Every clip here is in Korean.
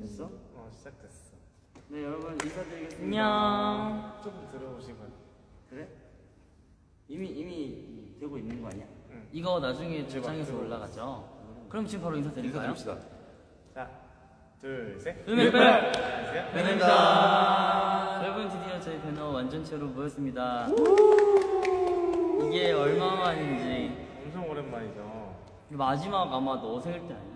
됐어? 어 시작됐어. 네 여러분 인사드리겠습니다. 안녕. 조금 들어보시고. 그래? 이미 이미 되고 있는 거 아니야? 이거 나중에 주장에서. 올라가죠. 그럼 지금 바로 인사드릴까요? 인사드립시다. 자, 둘, 셋. 음악별 안녕하세요. 배너입니다. 여러분 드디어 저희 배너 완전체로 모였습니다. 이게 얼마만인지 엄청 오랜만이죠. 마지막 아마 너 생일 때 아니야?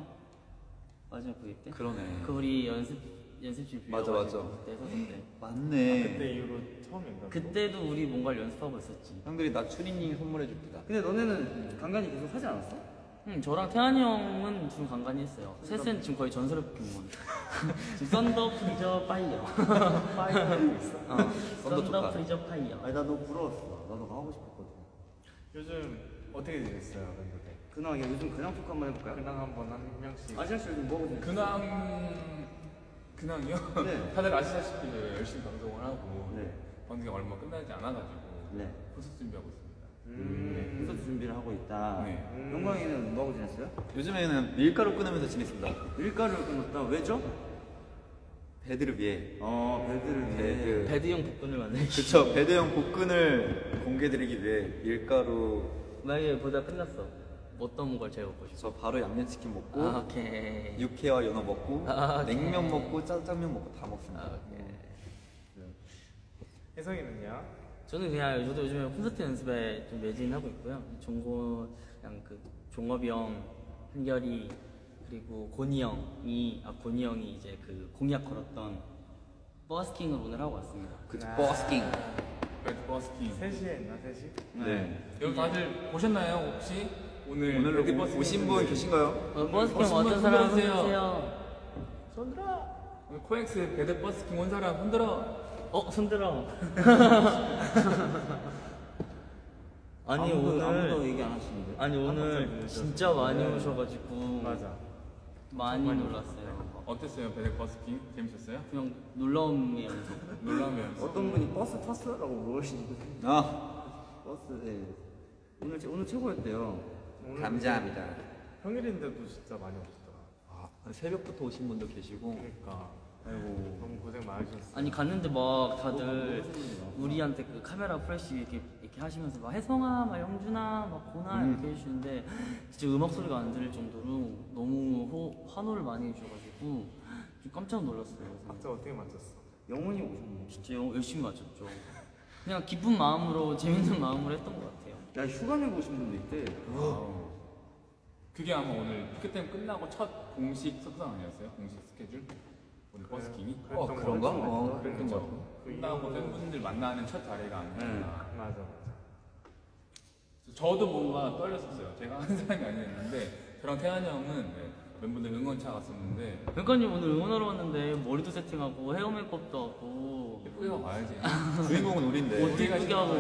마지막 브이 때? 그러네. 그 우리 연습 연습실 맞아, 맞아. 그때 때. 맞네. 그때 이후로 처음인가? 그때도 우리 뭔가를 연습하고 있었지. 형들이 나 추리닝 선물해 줍니다. 근데 너네는 간간히 계속 하지 않았어? 응, 저랑 태환이 형은 지금 간간히 했어요. 셋은 지금 거의 전설의 포켓몬. 지금 썬더 프리저 파이어. 파이어 있어. 어, 썬더. 프리저 파이어. 아니 나 너무 부러웠어. 나도 가고 싶었거든. 요즘 어떻게 지냈어요? 근황 야 요즘 근황 talk 한번 해볼까요? 근황 한번 한 명씩. 아시아 씨 요즘 뭐 하고 지냈어? 근황 근황이요? 네. 다들 아시다시피 열심히 방송을 하고 네. 방송이 얼마 끝나지 않아가지고 네. 콘서트 준비하고 있습니다. 네. 콘서트 준비를 하고 있다. 네. 영광이는 뭐 하고 지냈어요? 요즘에는 밀가루 끊으면서 지냈습니다. 밀가루를 끊었다. 왜죠? Bad를 위해. 어 Bad를 위해. Bad. Bad형 복근을 만들기. 그쵸. Bad형 복근을 공개드리기 위해 밀가루. 만약에 보다 끝났어. 어떤 걸 제일 먹고 싶어? 저 바로 양념치킨 먹고 아, 오케이. 육회와 연어 먹고 아, 오케이. 냉면 먹고 짜장면 먹고 다 먹습니다. 아, 오케이. 혜성이는요? 저는 그냥 저도 요즘에 콘서트 연습에 좀 매진하고 있고요. 종고 그냥 그 종업이 형, 한결이 그리고 고니 형이 아 고니 형이 이제 그 공약 걸었던 버스킹을 오늘 하고 왔습니다. 그쵸. 버스킹. Bad 버스킹. 3시에 했나, 3시? 네. 여러분 다들 보셨나요 혹시? 오늘 오늘 Bad 버스킹 오신 분 계신가요? 어, 버스킹 버스 어떤 사람 흔들어주세요. 흔들세요? 손들어. 오늘 코엑스 Bad 버스킹 온 사람 흔들어. 어 손들어. 아니 아무도, 오늘 아무도 얘기 안 하시는데. 아니 잘 오늘. 진짜 많이 네. 오셔가지고 맞아. 많이 놀랐어요. 어땠어요 Bad 버스킹? 재밌었어요? 그냥 놀라움의 연속. 놀라면. 어떤 분이 버스 탔어라고 물어보시는데 아, 버스 네. 오늘 제- 오늘 최고였대요. 감사합니다. 평일인데도 진짜 많이 오셨더라. 아, 새벽부터 오신 분도 계시고. 그러니까. 아이고. 너무 고생 많으셨어요. 아니 갔는데 막 다들 우리한테 그 카메라 프레시 이렇게 이렇게 하시면서 막 혜성아, 막 영준아, 막 고나 음. 이렇게 해주시는데 진짜 음악 소리가 안 들릴 정도로 너무 호, 환호를 많이 해주셔가지고 좀 깜짝 놀랐어요. 각자 어떻게 맞췄어? 영훈이 오셨네. 진짜 영- 열심히 맞췄죠. 그냥 기쁜 마음으로 재밌는 마음으로 했던 것 같아요. 야 휴가 내고 오신 분도 있대. 그게 아마 오늘 피크템 끝나고 첫 공식 석상 아니었어요? 공식 스케줄? 오늘 버스킹이? 그랬던 어, 것 그런가? 같은데. 어, 그랬던. 것 같아. 그 끝나고 팬분들 만나는 첫 자리가 아니었나. 맞아, 맞아. 저도 뭔가 떨렸었어요. 제가 한 사람이 아니었는데 저랑 태환이 형은 네, 멤버들 응원차 갔었는데 백관님 오늘 응원하러 왔는데 머리도 세팅하고 헤어 메이크업도 하고 예쁘게 가야지. 주인공은 우린데. 옷도 이쁘게 하고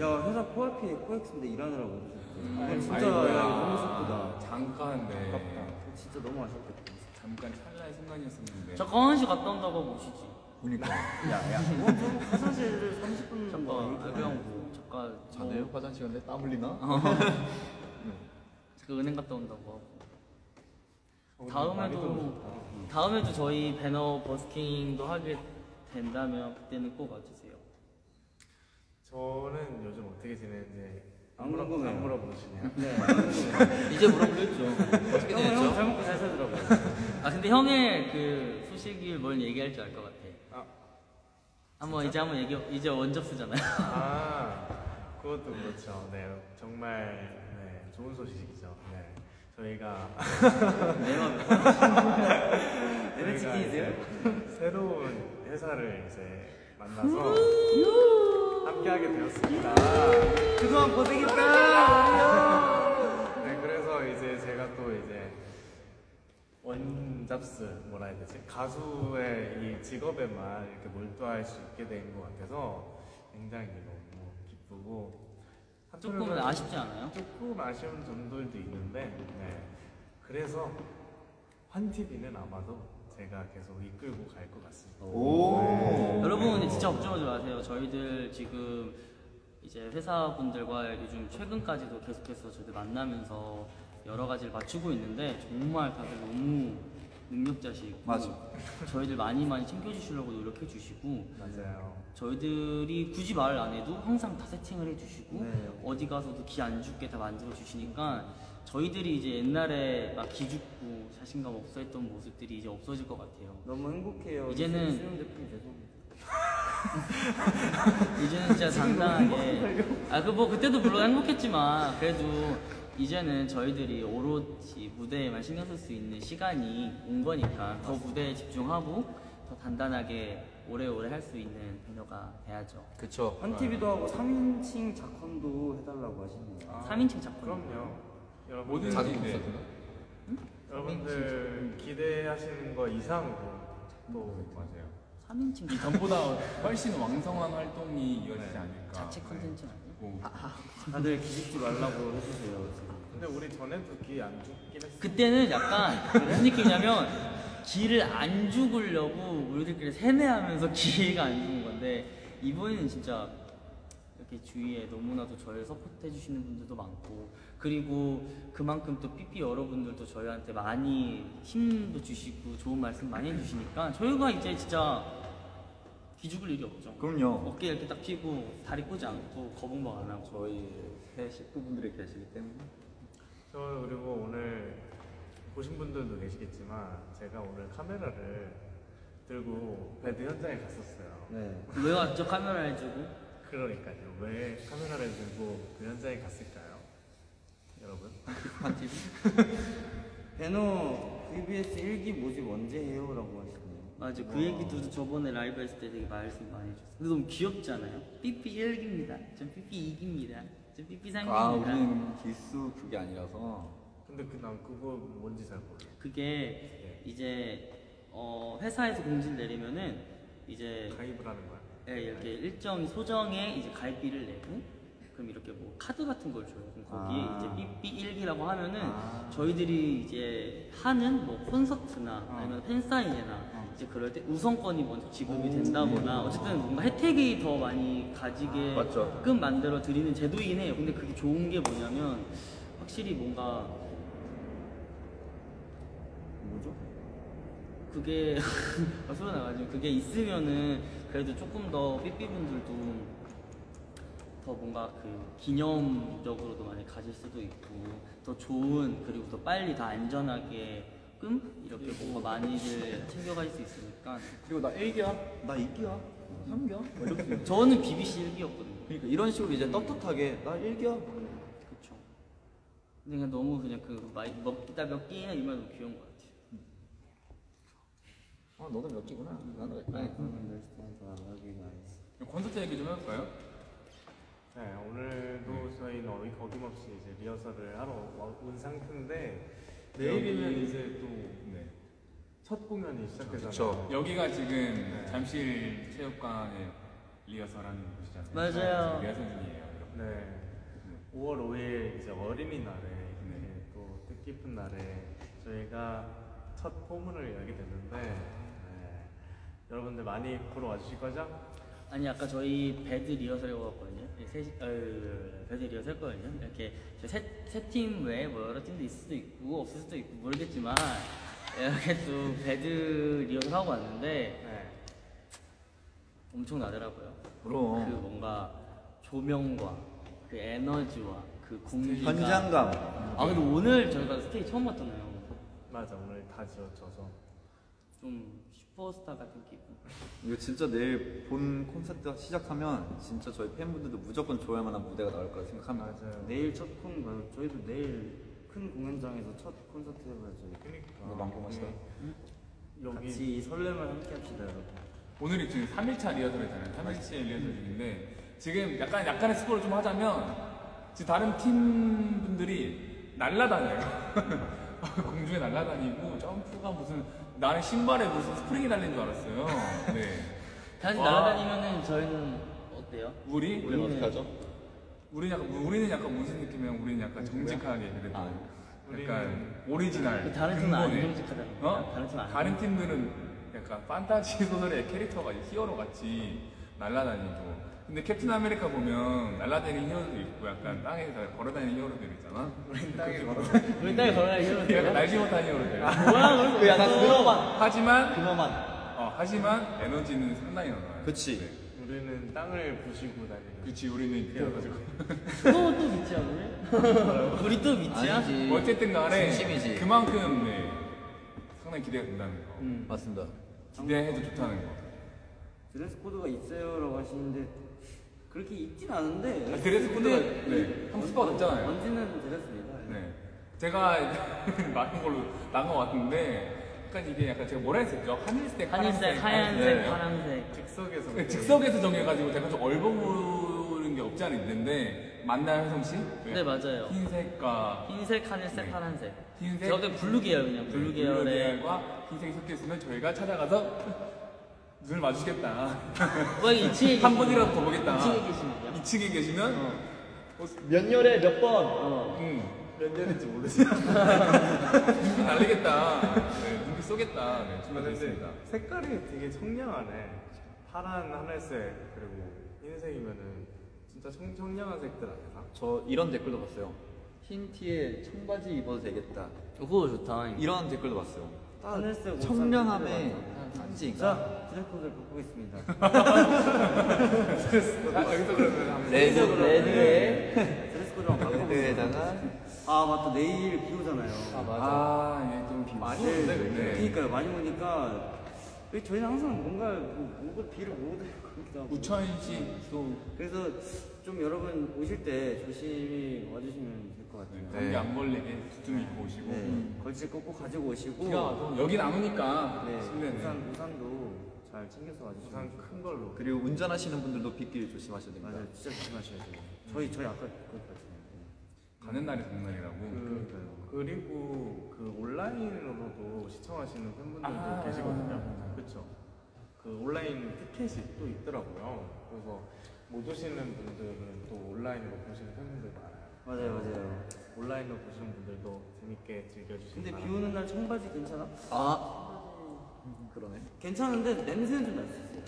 야 회사 코앞에 코엑스인데 일하느라고 아, 진짜. 야, 너무 슬프다. 잠깐인데 아깝다. 진짜 너무 아쉽겠다. 잠깐 찰나의 순간이었었는데. 잠깐 씩 갔다 온다고 하고 오시지. 보니까. 야야. 뭐 화장실 30분 잠깐 뭐 아, 그냥 뭐 잠깐 자네요? 화장실 갔는데 땀 흘리나? 그 은행 갔다 온다고 하고 어, 다음에도 들어오셨다. 다음에도 저희 배너 버스킹도 하게 된다면 그때는 꼭 와주세요. 저는 요즘 어떻게 지내는지 안 물어- 궁금해요. 안 물어보시네요. 네. 이제 물어보겠죠. 어떻게 형은 형 됐죠? 잘 먹고 잘 살더라고요. 아 근데 형의 그 소식을 뭘 얘기할 줄알것 같아. 아, 한번 이제 한번 얘기 이제 원접 쓰잖아요. 아, 그것도 그렇죠. 네, 정말 네, 좋은 소식이죠. 네, 저희가 NHT이세요? 이제 새로운 회사를 이제 만나서 함께하게 되었습니다. 그동안 고생했다. 네, 그래서 이제 제가 또 이제 원잡스 뭐라 해야 되지? 가수의 이 직업에만 이렇게 몰두할 수 있게 된 것 같아서 굉장히 너무 기쁘고 조금은 아쉽지 않아요? 조금 아쉬운 점들도 있는데 네. 그래서 환TV는 아마도 제가 계속 이끌고 갈 것 같습니다. 오. 여러분 진짜 걱정하지 마세요. 저희들 지금 이제 회사분들과 요즘 최근까지도 계속해서 저희들 만나면서 여러 가지를 맞추고 있는데 정말 다들 너무 능력자시고 맞아. 저희들 많이 많이 챙겨주시려고 노력해 주시고 맞아요. 저희들이 굳이 말안 해도 항상 다 세팅을 해주시고 네. 어디 가서도 기 안 죽게 다 만들어 주시니까 저희들이 이제 옛날에 막 기죽고 자신감 없어 했던 모습들이 이제 없어질 것 같아요. 너무 행복해요. 이제는- 수영 대표님 죄송합니다. 이제는 진짜 당당하게 아 그 뭐 그때도 물론 행복했지만 그래도 이제는 저희들이 오롯이 무대에만 신경 쓸 수 있는 시간이 온 거니까 더 무대에 집중하고 더 단단하게 오래오래 할 수 있는 배너가 돼야죠. 그쵸. 한 TV도 하고 3인칭 작품도 해달라고 하시네요. 3인칭 작품. 그럼요. 여러분 모든 자기 네. 콘서트가? 여러분들 기대하시는 거 이상으로 또 맞아요. 3인칭 이 전보다 훨씬 왕성한 활동이 이어지지 네. 않을까. 자체 컨텐츠 아니에요? 고 다들 기죽지 말라고 해주세요. 근데 우리 전에도 기안 죽긴 했어. 그때는 약간 무슨 느낌이냐면 기를 안 죽으려고 우리들끼리 세뇌하면서 기가 안 죽은 건데 이번에는 진짜 이렇게 주위에 너무나도 저를 서포트해 주시는 분들도 많고 그리고 그만큼 또 삐삐 여러분들도 저희한테 많이 힘도 주시고 좋은 말씀 많이 해주시니까 저희가 이제 진짜 기죽을 일이 없죠. 그럼요. 어깨 이렇게 딱 펴고 다리 꼬지 않고 거북목 안 하고 저희 새 식구분들이 계시기 때문에. 저 그리고 오늘 보신 분들도 계시겠지만 제가 오늘 카메라를 들고 배드 현장에 갔었어요. 네. 왜 왔죠 카메라 해주고 그러니까요. 왜 카메라를 들고 그 현장에 갔을까요? 여러분? 한 TV? 배너 VBS 1기 모집 언제 해요? 라고 하시네요. 맞아 그 얘기도 저번에 라이브 했을 때 되게 말씀 많이 해줬어 근데 너무 귀엽지 않아요? 삐삐 1기입니다 전 삐삐 2기입니다 전 삐삐 3기입니다 아, 우리는 기수 그게 아니라서. 근데 그 난 그거 뭔지 잘 몰라요. 그게 이제 어, 회사에서 공지를 내리면은 이제 가입을 하는 거 야. 예, 이렇게 일정 소정의 이제 가입비를 내고 그럼 이렇게 뭐 카드 같은 걸 줘요. 그럼 거기에 아. 이제 삐삐 일기라고 하면은 아. 저희들이 이제 하는 뭐 콘서트나 어. 아니면 팬사인회나 어. 이제 그럴 때 우선권이 먼저 지급이 오. 된다거나 어쨌든 뭔가 혜택이 더 많이 가지게 맞죠. 끔 만들어 드리는 제도이긴 해요. 근데 그게 좋은 게 뭐냐면 확실히 뭔가 뭐죠? 그게 아, 소리 나가지고 그게 있으면은 그래도 조금 더 삐삐 분들도 더 뭔가 그 기념적으로도 많이 가질 수도 있고 더 좋은 그리고 더 빨리 더 안전하게 끔 이렇게 뭔가 많이들 챙겨갈 수 있으니까 그리고 나 1기야? 나 2기야? 3기야? 뭐 이렇게. 저는 BBC 1기였거든요. 그러니까 이런 식으로 이제 떳떳하게 나 1기야? 그렇죠. 근데 그냥 너무 그냥 그 마이 먹다 몇 끼냐 이말 너무 귀여운 것같 아, 너도 몇 기구나. 나도 몇 네. 기. 그러면 하기가 콘서트 얘기 좀 해볼까요? 네, 오늘도 저희는 어이 거김없이 이제 리허설을 하러 와- 온 상태인데 내일이면 여기- 이제 또 네. 첫 공연이 시작되잖아요. 그쵸. 여기가 지금 잠실 체육관에 리허설하는 곳이잖아요. 맞아요. 지금 리허설 중이에요. 여러분. 네. 5월 5일 이제 어린이날에 이렇게 또 뜻깊은 날에 저희가 첫 포문을 열게 됐는데 네. 여러분들 많이 보러 와주실 거죠? 아니 아까 저희 Bad 리허설 해봤거든요. 세, 어, Bad 리허설 했거든요. 이렇게 세 팀 외에 뭐 여러 팀도 있을 수도 있고 없을 수도 있고 모르겠지만 이렇게 또 배드 리허설 하고 왔는데 네. 엄청 나더라고요. 그럼. 그 뭔가 조명과 그 에너지와 그 공기가 현장감. 아 근데 오늘 저희가 스테이지 처음 봤잖아요. 맞아 오늘 다 지어져서 좀 슈퍼스타 같은 기분. 이거 진짜 내일 본 콘서트 시작하면 진짜 저희 팬분들도 무조건 좋아할 만한 무대가 나올 거라 생각합니다. 맞아요. 내일 첫 콘, 뭐, 저희도 내일 큰 공연장에서 첫 콘서트 해봐야죠. 그러니까 이거 망고맛이다. 여기 같이 이 설렘을 함께 합시다, 여러분. 오늘이 지금 3일차 리허설이잖아요. 3일째 리허설 중인데 지금 약간 약간의 스포를 좀 하자면 지금 다른 팀 분들이 날라다녀요. 공중에 날라다니고 점프가 무슨 나는 신발에 무슨 스프링이 달린 줄 알았어요. 네. 다시 와. 날아다니면은 저희는 어때요? 우리 우리는 어떻게 하죠? 우리는 약간 우리는 약간 무슨 느낌이면 우리는 약간 정직하게 그래도 아, 약간 오리지널 그 다른 팀은 안 근본의- 정직하다는 어? 다른 팀은 안 다른 팀들은 약간 판타지 소설의 캐릭터가 hero 같이 날아다니고 근데 캡틴 아메리카 보면 날라다니는 hero도 있고 약간 땅에 다 걸어다니는 hero들 있잖아. 우린 땅에 걸어. 우리 딸이 이러는데. 약간 날지 못한 hero들. 뭐야, 그 약간 그거만 하지만 그거만 어, 하지만 에너지는 상당히 많아요. 그치. 네. 우리는 땅을 부시고 다니는. 그치 우리는 그래가지고 그거 또 믿지 않으래? 우리 또 믿지야? 아니지. 어쨌든 간에 진심이지. 그만큼 네, 상당히 기대가 된다는 거. 음. 맞습니다. 기대해도 좋다는 거. 드레스 코드가 있어요라고 하시는데 그렇게 있진 않은데 아, 드레스 코드가 네, 함수가 됐잖아요. 언제는 드레스입니다. 네. 제가 맡은 걸로 나온 것 같은데 약간 이게 약간 제가 뭐라 했었죠? 하늘색, 하늘색, 하얀색, 네. 파란색. 즉석에서. 네, 즉석에서 정해가지고 제가 좀 얼버무는 게 없지 않아 있는데 맞나요, 혜성 씨? 네, 맞아요. 흰색과 흰색, 하늘색, 네. 파란색. 흰색, 저게 blue 계열 그냥 blue 네, 계열의 계열과 흰색이 섞여 있으면 저희가 찾아가서 눈을 마주치겠다. 뭐 2층에 한 번이라도 더 보겠다. 2층에 계시면요? 2층에 계시면 몇 년에 몇 번? 어. 음, 몇 년인지 모르겠어요. 눈빛 날리겠다. 네, 눈빛 쏘겠다. 네, 있습니다. 색깔이 되게 청량하네. 파란 하늘색 그리고 흰색이면은 진짜 청, 청량한 색들 아닌가? 저 이런 댓글도 봤어요. 흰 티에 청바지 입어도 되겠다. 그거 좋다. 이런 댓글도 봤어요. 하늘색 옷 청량함의 자, 한지인가? 드레스 코드를 바꾸겠습니다. 아, 여기서 그러면 red red에 드레스 코드 한번 바꿔보겠습니다. red에다가 아 맞다 내일 비 오잖아요. 아, 이게 좀 비- 많이 네, 오는데 근데. 그러니까요 많이 오니까 왜 저희는 항상 뭔가 뭐, 비를 하고 우천시 또 그래서 좀 여러분 오실 때 조심히 와주시면 될 것 같아요. 감기 안 걸리게 두툼히 입고 오시고 네, 걸칠 거 꼭 가지고 오시고 비가 와도 여긴 안 오니까 네, 실내는 우산, 우산도 잘 챙겨서 와주시면 우산 큰 걸로. 그리고 운전하시는 분들도 빗길 조심하셔야 됩니다. 맞아요 진짜 조심하셔야 돼요 저희 저희 아까 그거까지 가는 날이 가는 날이라고 그, 그리고 그 온라인으로도 시청하시는 팬분들도 아, 계시거든요. 그렇죠. 그 온라인 티켓이 또 있더라고요. 그래서 못 오시는 분들은 또 온라인으로 보시는 팬분들 많아요. 맞아요 맞아요 온라인으로 보시는 분들도 재밌게 즐겨주시면 근데 비 오는 날 청바지 괜찮아? 아 그러네. 괜찮은데 냄새는 좀 날 수 있어요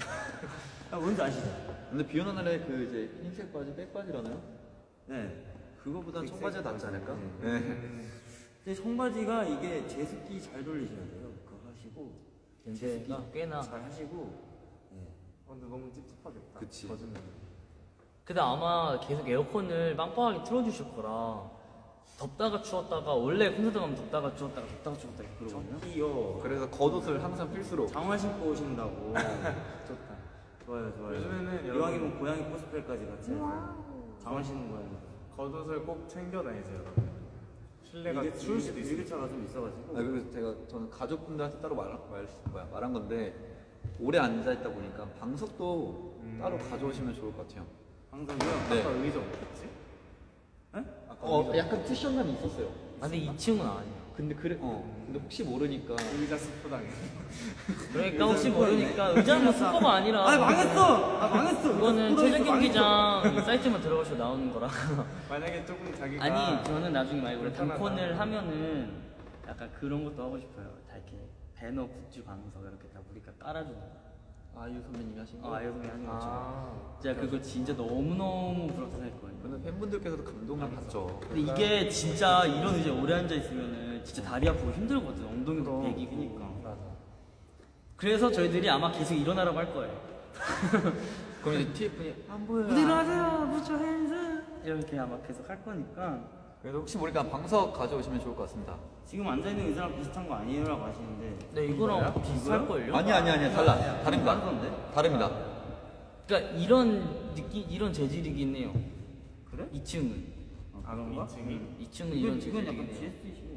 아 뭔지 아시죠? 근데 비 오는 날에 그 이제 흰색 바지 백바지라나요? 네 그거보다는 백색 청바지가 낫지. 않을까? 네. 네. 근데 청바지가 이게 제습기 잘 돌리셔야 돼요 그거 하시고 냄새가 꽤나. 잘 하시고 어, 근데 너무 찝찝하겠다. 그치. 젖으면. 근데 아마 계속 에어컨을 빵빵하게 틀어주실 거라 덥다가 추웠다가 원래 콘서트 가면 덥다가 추웠다가 덥다가 추웠다 이렇게 그러거든요. 저기요 그래서 겉옷을 항상 필수로. 장화 신고 오신다고 좋다. 좋아요 좋아요 요즘에는 이왕이면 고양이 코스프레까지 같이 해서 장화 신는 거예요 겉옷을 꼭 챙겨 다니세요, 여러분. 실내가 일교- 추울 수도 있어요. 일교차가 좀 있어가지고 아 그래서 제가 저는 가족분들한테 따로 말, 말 뭐야 말한 건데 오래 앉아 있다 보니까 방석도 음. 따로 가져오시면 좋을 것 같아요. 방송이요 네. 아까 의자 없었지? 어 약간 쿠션감이 있었어요. 아, 근데 2층은 아니야. 근데 그래 어 근데 혹시 모르니까 의자 스프 당해. 그러니까 혹시 모르니까 의자는 스포가 아니라 아 망했어 아 망했어 묻어있어, 최종. 경기장 사이트만 들어가셔 나오는 거라. 만약에 조금 자기가 아니 저는 나중에 말고 불편하다. 단콘을 하면은 약간 그런 것도 하고 싶어요. 다 이렇게 배너 굿즈 방석 이렇게 다 우리가 깔아주는 거. 아유 선배님이 하신 거. 아 아이언맨 하는 거죠. 아, 제가 그거 진짜 너무 너무 부럽다 생각했거든요. 저는 팬분들께서도 감동을 받죠. 근데 이게 진짜 이런 의자에 오래 앉아 있으면은 진짜 다리 아프고 힘들거든. 엉덩이도 베기니까. 그래서 저희들이 아마 계속 일어나라고 할 거예요. 그럼 이제 TF님 안 보여요. 무대 일어나세요, hands up. 이렇게 아마 계속 할 거니까. 그래서 혹시 모르니까 방석 가져오시면 좋을 것 같습니다. 지금 앉아있는 의자랑 비슷한 거 아니에요라고 하시는데 네, 이거랑 비슷할걸요? 아니 아니 아니 달라. 다릅니다. 다른데? 다릅니다. 그러니까 이런 느낌, 이런 재질이긴 해요. 그래? 2층은. 아, 그럼 2층이? 2층은 이건, 이런 이건 약간 재질이긴 해요. GS이시고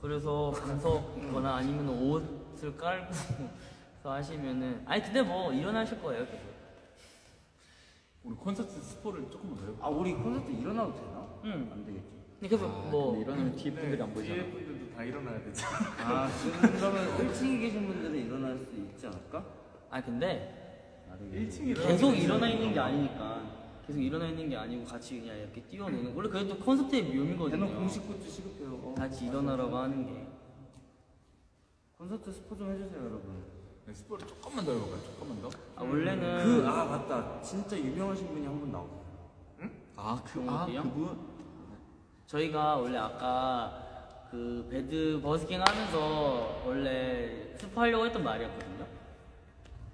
그래서 방석 있거나 아니면 옷을 깔고 서 하시면은 아니 근데 뭐 일어나실 거예요 계속. 우리 콘서트 스포를 조금만 더 해볼까? 아 우리 콘서트 일어나도 되나? 응. 안 되겠지 근데 계속 뭐 근데 이러면 뒤에 분들이 안 보이잖아. 뒤에 분들도 다 일어나야 되잖아. 아 지금 그러면 1층에 계신 분들은 일어날 수 있지 않을까? 아니 근데 1층이 계속 일어나 있는 게 아니니까 계속 일어나 있는 게 아니고 같이 그냥 이렇게 뛰어노는 원래 그래도 콘서트의 묘미거든요. 대놓고 공식 굿즈 시급해요 어. 같이 일어나라고 하는 게. 콘서트 스포 좀 해주세요 여러분 네, 스포를 조금만 더 해볼까요? 조금만 더. 아, 원래는 그 아 맞다 진짜 유명하신 분이 한 분 나오세요 아, 그, 아, 아, 그분? 저희가 원래 아까 그 배드 버스킹 하면서 원래 스포하려고 했던 말이었거든요.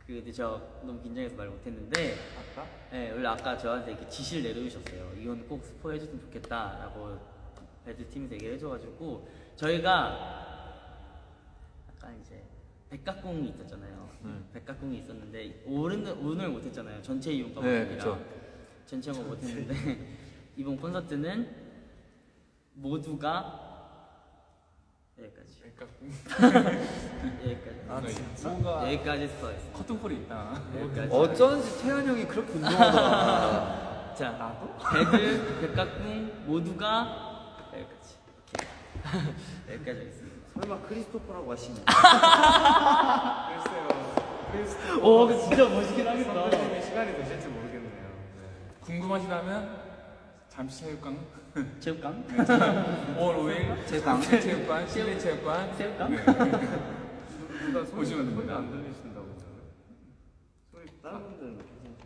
그 근데 저 너무 긴장해서 말 못했는데 아까? 네, 원래 아까 저한테 이렇게 지시를 내려주셨어요. 이건 꼭 스포 해줬으면 좋겠다라고 배드 팀에서 얘기를 해줘가지고 저희가 약간 이제 백각공이 있었잖아요. 백각공이 있었는데 오늘 오늘 못했잖아요. 전체 이용과 네, 그쵸. 전체 이용과 못했는데 이번 콘서트는 모두가 여기까지 여기까지 아, 진짜? 뭔가 여기까지 스포했어. 커튼콜이 있다. 여기까지. 어쩐지 태현 형이 그렇게 운동하더라. 자, 나도? 배들, 백각궁 모두가 여기까지. 오케이. 여기까지 하겠습니다. 설마 크리스토퍼라고 하시는 글쎄요. 크리스토 오, 그 진짜 멋있긴 하겠다. 선배님의 시간이 되실지 모르겠네요. 네. 궁금하시다면 잠시 체육관 체육관? 5월 5일 체육관. 체육관 실내 체육관 체육관? 네. 누가 소리, 보시면 소리 됩니다. 안 들리신다고 그러잖아요. 소리 다른 분들은 괜찮은가?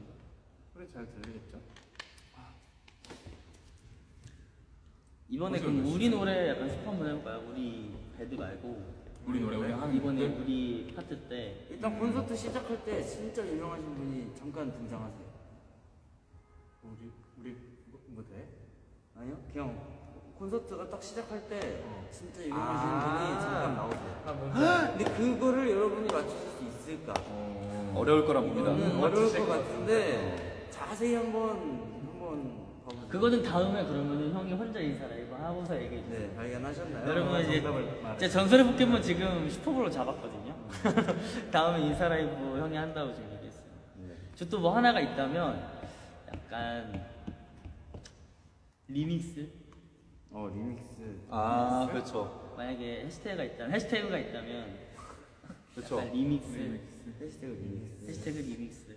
소리 잘 들리겠죠? 이번에 그럼. 우리 노래 약간 스포 한번 해볼까요? 우리 배드 말고 우리 노래 우리 하는 이번에 우리 파트 때 일단 콘서트 시작할 때 진짜 유명하신 분이 잠깐 등장하세요 우리? 아니요 그냥 콘서트가 딱 시작할 때 진짜 유명하신 아. 분이 잠깐 나오세요 아 근데 그거를 여러분이 맞추실 수 있을까? 어려울 거라 봅니다. 이거는 어려울 것 같은데 자세히 한번 한번 봐보세요. 그거는 다음에 그러면은 형이 혼자 인사를 이거 하고서 얘기해 주세요. 네 발견하셨나요? 여러분 이제. 제 전설의 포켓몬 지금 슈퍼브로 잡았거든요. 다음에 인사 라이브 형이 한다고 지금 얘기했어요. 저 또 뭐 하나가 있다면 약간 리믹스 어 리믹스 아, 그렇죠. 만약에 해시태그가 있다면 해시태그가 있다면 그렇죠. 약간 리믹스 해시태그 리믹스 해시태그 리믹스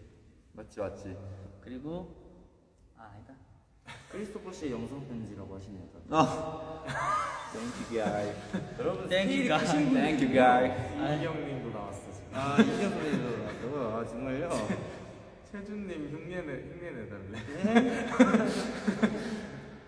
맞지, 맞지. 그리고 아 아니다 크리스토퍼 씨의 영상 편지라고 하시네요. 아. Thank you, guy. 여러분 Thank you, 분이 Thank you, guy. 이경님도 나왔어 지금. 아 이경 선생님도 나왔다고? 아 정말요? 최준님 흉내내 흉내내 달래.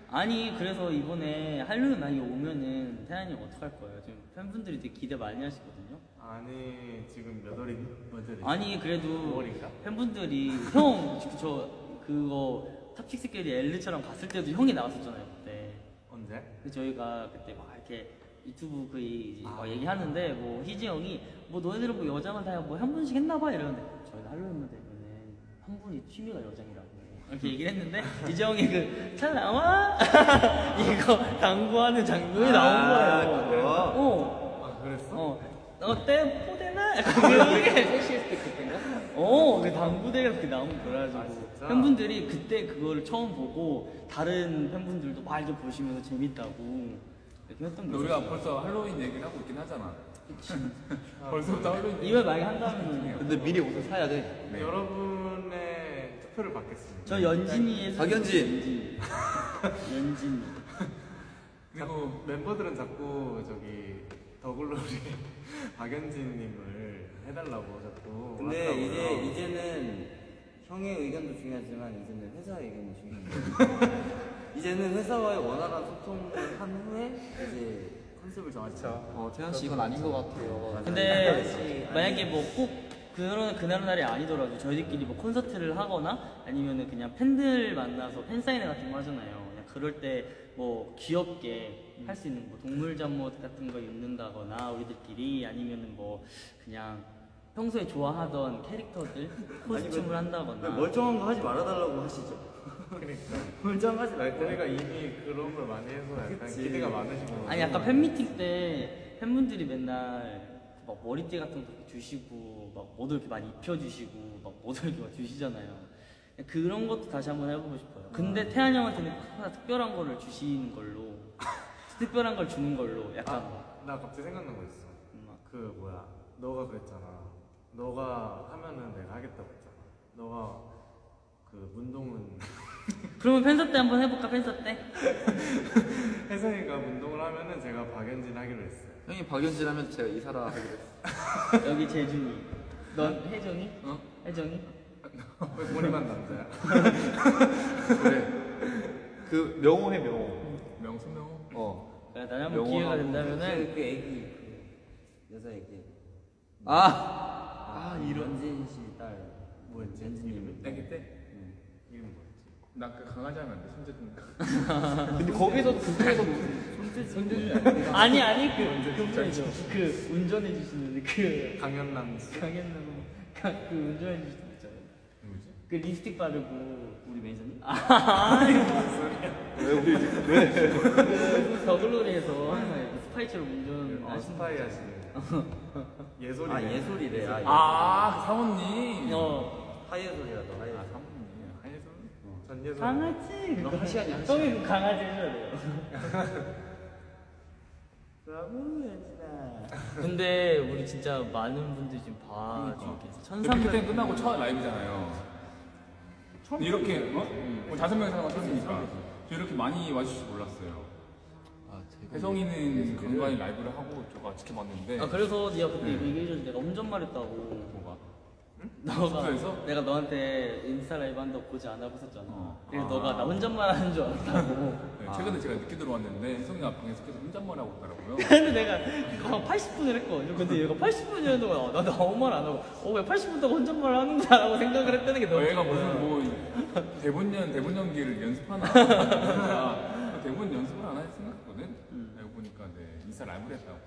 아니 그래서 이번에 할로윈 만약에 오면은 태연이 형 어떡할 거예요? 지금 팬분들이 되게 기대 많이 하시거든요. 아니 지금 몇 월이 몇 월이? 아니 그래도 월인가? 팬분들이 형 저 그거 탑식스끼리 엘리처럼 갔을 때도 형이 나왔었잖아요 그때. 언제? 그래서 저희가 그때 막 이렇게 유튜브 그 이- 막 얘기하는데 뭐 희지 형이 뭐 너희들은 뭐 여장을 다뭐한 분씩 했나 봐 이러는데 저희가 할로윈만 되면은 한 분이 취미가 여장이라고 이렇게 얘기를 했는데 이재 형이 그 잘 나와 이거 당구하는 장면이 나온 거예요. 그거? 어. 아 그랬어? 어, 어때? 포대나? 그게 섹시했을 때 그때인가? 어, 그 당구대가 그렇게 나온 거라가지고. 아? 팬분들이 그때 그거를 처음 보고 다른 팬분들도 막 이렇게 보시면서 재밌다고 이렇게 했던 게 우리가. 벌써 할로윈 얘기를 하고 있긴 하잖아. 벌써부터 할로윈 이걸 만약에 한다면 근데 미리 옷을 사야 돼. 네. 여러분의 투표를 받겠습니다. 저 연진이의 박연진. 연진. 그리고 멤버들은 자꾸 저기 더글로리 박연진님을 해달라고 자꾸. 근데. 이제 이제는 형의 의견도 중요하지만 이제는 회사 의견이 중요해요. 이제는 회사와의 원활한 소통을 한 후에 이제 컨셉을 정하죠. 어, 태현 씨 이건 아닌 것 같아요. 근데 만약에 뭐꼭 그런 그날 날이 아니더라도 저희들끼리 뭐 콘서트를 하거나 아니면은 그냥 팬들 만나서 팬 사인회 같은 거 하잖아요. 그냥 그럴 때 뭐 귀엽게 할 수 있는 뭐 동물 잠옷 같은 거 입는다거나 우리들끼리 아니면은 뭐 그냥 평소에 좋아하던 캐릭터들 코스튬을 왜 한다거나 멀쩡한 거 하지 말아달라고 하시죠. 그러니까. 멀쩡한 거 하지 말고. 저희가 이미 그런 걸 많이 해서 약간 그치. 기대가 많으시고. 아니 약간 팬미팅 때 팬분들이 맨날 막 머리띠 같은 거 주시고 막 모두 이렇게 많이 입혀주시고 막 모두 이렇게 막 주시잖아요. 그런 것도 다시 한번 해보고 싶어요. 근데 태한 형한테는 하나 특별한 거를 주시는 걸로 특별한 걸 주는 걸로 약간 아, 나 갑자기 생각난 거 있어. 막그 뭐야, 너가 그랬잖아. 너가 하면은 내가 하겠다고 했잖아. 너가 그 문동은 그러면 팬서 때 한번 해볼까 팬서 때? 혜성이가 문동을 하면은 제가 박연진 하기로 했어요. 형이 박연진 하면 제가 이사라 하기로 했어. 여기 재준이 넌 혜정이? 어? 혜정이? 왜 본인만 남자야? 그래. 그 명호해 명호. 명수 명호. 어. 그래, 나중에 한번. 기회가 된다면은 그, 그 애기 그 여자 애기 아. 아 이런진 씨딸 뭐였지? 연진님 애기 때? 나 그 강아지 하면 안 돼. 손재준. 근데 거기서 그중에서 손재준 아니 아니 그 그분이죠 그 운전해 주시는 그 강현남 씨. 강현남 그 운전해 주시는 분 있잖아요 누구지? 그 립스틱 바르고 우리 매니저님? 아니 왜 우리 왜? 그 더글로리에서 항상 스파이처럼 운전 어, 하시는 스파이 하시는. 예솔이. 아 예솔이래 아, 아, 그 사모님. 어 하예솔이라도 아, 하예솔 사모님. 하예솔. 전예솔. 강아지 이거 그거 하시안이 하시안. 형이 그 강아지 해줘야 돼요 너무 예쁘다 근데 우리 진짜 많은 분들이 지금 봐주고 계세요 그 천삼백 빅텐 끝나고 첫 라이브잖아요. 이렇게 어? 다섯 명이 사는 처음이니까 저 이렇게 많이 와주실 줄 몰랐어요. 혜성이는 간간히 라이브를 하고 제가 지켜봤는데 아 그래서 네가 그때 얘기해줘서 내가 운전 말했다고 뭐가? 너가 숙소에서? 내가 너한테 인스타 라이브 한다고 보지 않아 보셨잖아 어. 그래서 아. 너가 나 혼잣말 하는 줄 알았다고 네, 최근에 제가 늦게 들어왔는데 혜성이가 방에서 계속 혼잣말 하고 있더라고요. 근데 내가 그거 한 80분을 했거든 근데 얘가 80분이라는 동안 나도 아무 말 안 하고 어왜 80분 동안 혼잣말 하는 줄 알고 생각을 했다는 게 너무 얘가 웃긴 거야. 무슨 뭐 대본 연 대본 연기를 연습하나 아, 대본 연습을 안할 생각했거든. 알고 보니까 네 인스타 라이브를 했다고.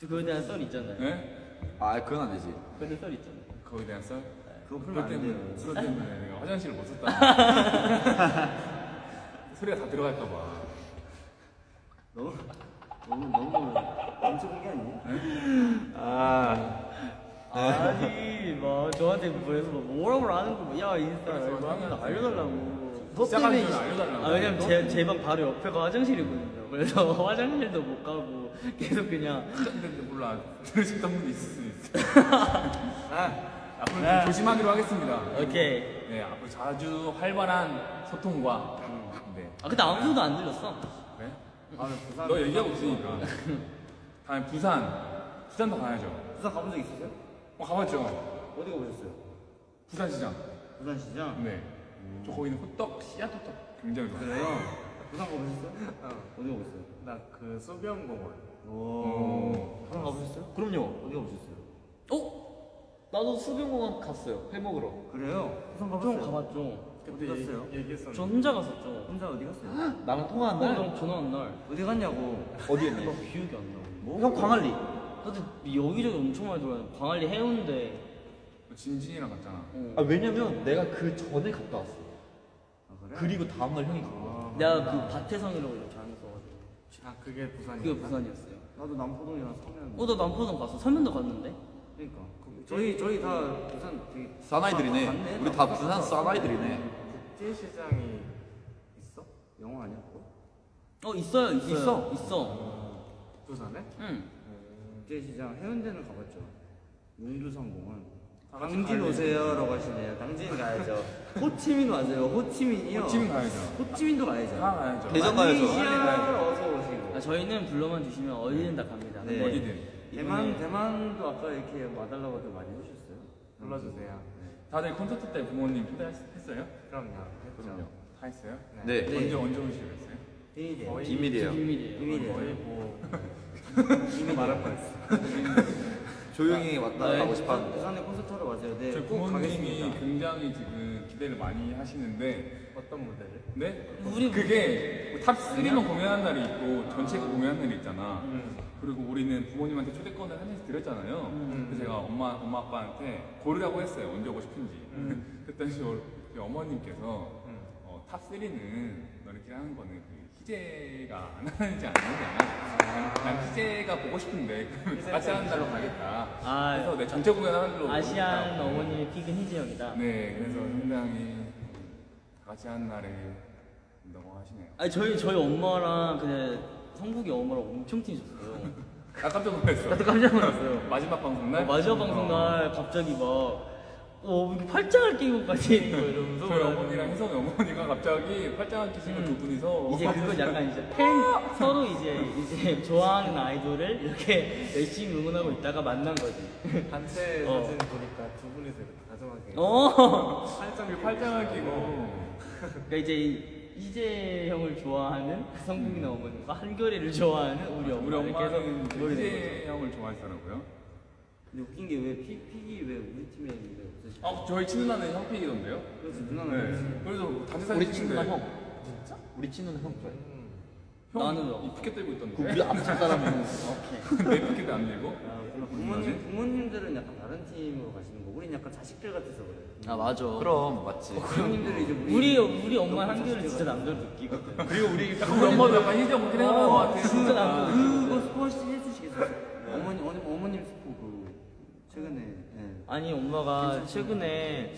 그거에 대한 썰 있잖아요 네? 아 그건 안 되지. 그거에 대한 썰 있잖아요 거기에 대한 썰? 그거 풀면 안 돼요 그것 때문에 내가 화장실을 못 썼다. 소리가 다 들어갈까 봐. 너무 너무 너무 엄청 게 아니야? 아니 막 저한테 그래서 막 뭐라고 하는 거, 야 인스타 당연하지. 알려달라고. 너 때문에 알려달라고. 아 왜냐면 제제방 바로 옆에가 화장실이거든요. 그래서 화장실도 못 가고 계속 그냥 근데 몰라. 들으셨던 분도 있을 수 있어. 앞으로 좀 조심하기로 하겠습니다. 오케이. 네, 앞으로 자주 활발한 소통과 네. 아 근데 아무 소리도 안 들렸어. 네? 아 부산 너 얘기하고 있으니까. 다음에 부산. 부산도 가야죠. 부산 가본 적 있으세요? 어, 가봤죠. 어디 가보셨어요? 부산시장. 부산시장? 네. 저 거기는 호떡, 씨앗 호떡 굉장히 좋아요. 그래요? 부산 가보셨어요? 어. 어디 가보셨어요? 나 그 소변공원. 오 부산 가보셨어요? 그럼요. 어디 가보셨어요? 어? 나도 수변공원 갔어요. 회 먹으러. 그래요? 부산 좀 가봤어요? 가봤죠. 그때 어디 갔어요? 얘기, 얘기했었는데. 저 혼자 갔었죠. 혼자 어디 갔어요? 나랑 통화한 어, 날형 전화 온 날. 어디 갔냐고 어디였니? 나 기억이 안 나. 뭐? 형 광안리. 나도 여기저기 엄청 많이 돌아다녀. 광안리 해운대. 너 진진이랑 갔잖아. 어. 아 왜냐면 내가 그 전에 갔다 왔어. 아 그래? 그리고 다음날 형이 가고. 내가 그 밭해성이라고 이렇게 잘못 써가지고. 아 그게 부산이야. 그게 부산이었어요. 나도 남포동이랑 서면 어, 나 남포동 갔어. 서면도 갔는데. 그러니까 저희 저희 다 부산 되게 사나이들이네. 갔네. 우리 다 부산 사나이들이네. 국제 시장이 있어? 영화 아니야 그거? 어, 있어요, 있어요. 있어? 있어. 부산에? 응. 국제 시장 해운대는 가봤죠. 용두성공원. 다 같이 당진 오세요라고 하시네요. 당진 가야죠. 호치민 맞아요. 호치민이요. 호치민 가야죠. 호치민도 가야죠. 다 가야죠. 대전 가야죠. 말레이시아 어서 오시고. 아, 저희는 불러만 주시면 어디든 다 갑니다. 네. 어디든. 대만 대만도 아까 이렇게 와달라고도 많이 해주셨어요. 불러주세요. 다들 콘서트 때 부모님 초대했어요? 그럼요. 했죠. 다 했어요? 네. 네. 언제 언제 오시기로 했어요? 비밀이에요. 비밀이에요. 비밀이에요. 비밀이에요. 거의 뭐 이미 말할 뻔했어. 조용히 왔다 네. 가고 싶었는데. 부산에 콘서트 하러 와세요. 네, 저희 꼭 부모님이 가겠습니다. 굉장히 지금 기대를 많이 하시는데 어떤 무대를? 네? 우리 그게 top 3만 공연한 날이 있고 전체가 공연한 날이 있잖아. 음. 그리고 우리는 부모님한테 초대권을 한 장씩 드렸잖아요. 음. 그래서 제가 엄마, 엄마 아빠한테 고르라고 했어요. 언제 오고 싶은지. 그랬더니 저- 저희 어머님께서 음. 어, top 3는 너네끼리 하는 거는 그 희재가 안 하는지 안 하는지 않아? 난 희재가 보고 싶은데 같이 하는 날로 가겠다. 아, 그래서 내 전체 공연 하는 날 오시겠다고. 어머님의 pick은 희재형이다. 네, 그래서 상당히 다 같이 하는 날에 너무 하시네요. 아니 저희 저희 엄마랑 그냥 성국이 엄마랑 엄청 친해졌어요. 나 깜짝 놀랐어. 나도 깜짝 놀랐어요. 마지막 방송 날? 어, 마지막 어. 방송 날 갑자기 막어 이렇게 팔짱을 끼고까지 거 이러면서 저희 어머니랑 혜성이 어머니가 갑자기 팔짱을 끼시고 음. 두 분이서 이제 그건 약간 이제 팬 서로 이제 이제 좋아하는 아이돌을 이렇게 열심히 응원하고 있다가 만난 거지. 단체 어. 사진 보니까 두 분이서 이렇게 다정하게 어. 팔짱 팔짱을 끼고 그러니까 이제 이재 형을 좋아하는 성국이나 어머님과 한결이를 좋아하는 우리 엄마 우리 엄마는 이재 형을 좋아하시더라고요. 근데 웃긴 게왜 픽이 왜 우리 팀에 있는데 없으시죠? 아 저희 친누나는 형픽이던데요? 그래서 누나는 네. 그래서 단체 사진 우리 친구나 형. 진짜? 우리 친구는 형 좋아해. 형 나는 뭐. 이쁘게 들고 있던데. 그 우리 앞집 사람은 오케이. 내 이쁘게도 안 들고. 아, 그럼 부모님 부모님들은 약간 다른 팀으로 가시는 거. 우린 약간 자식들 같아서 그래. 아 맞아. 그럼 맞지. 이제 우리 우리 엄마 한결은 진짜 남자로 느끼거든. 그리고 우리 딱 우리 엄마도 약간 희재 엄마 생각하는 것 같아. 진짜 남자. 그거 스포 시 해주시겠어요? 어머니 어머니 어머님 스포 그 최근에 예. 아니 엄마가 최근에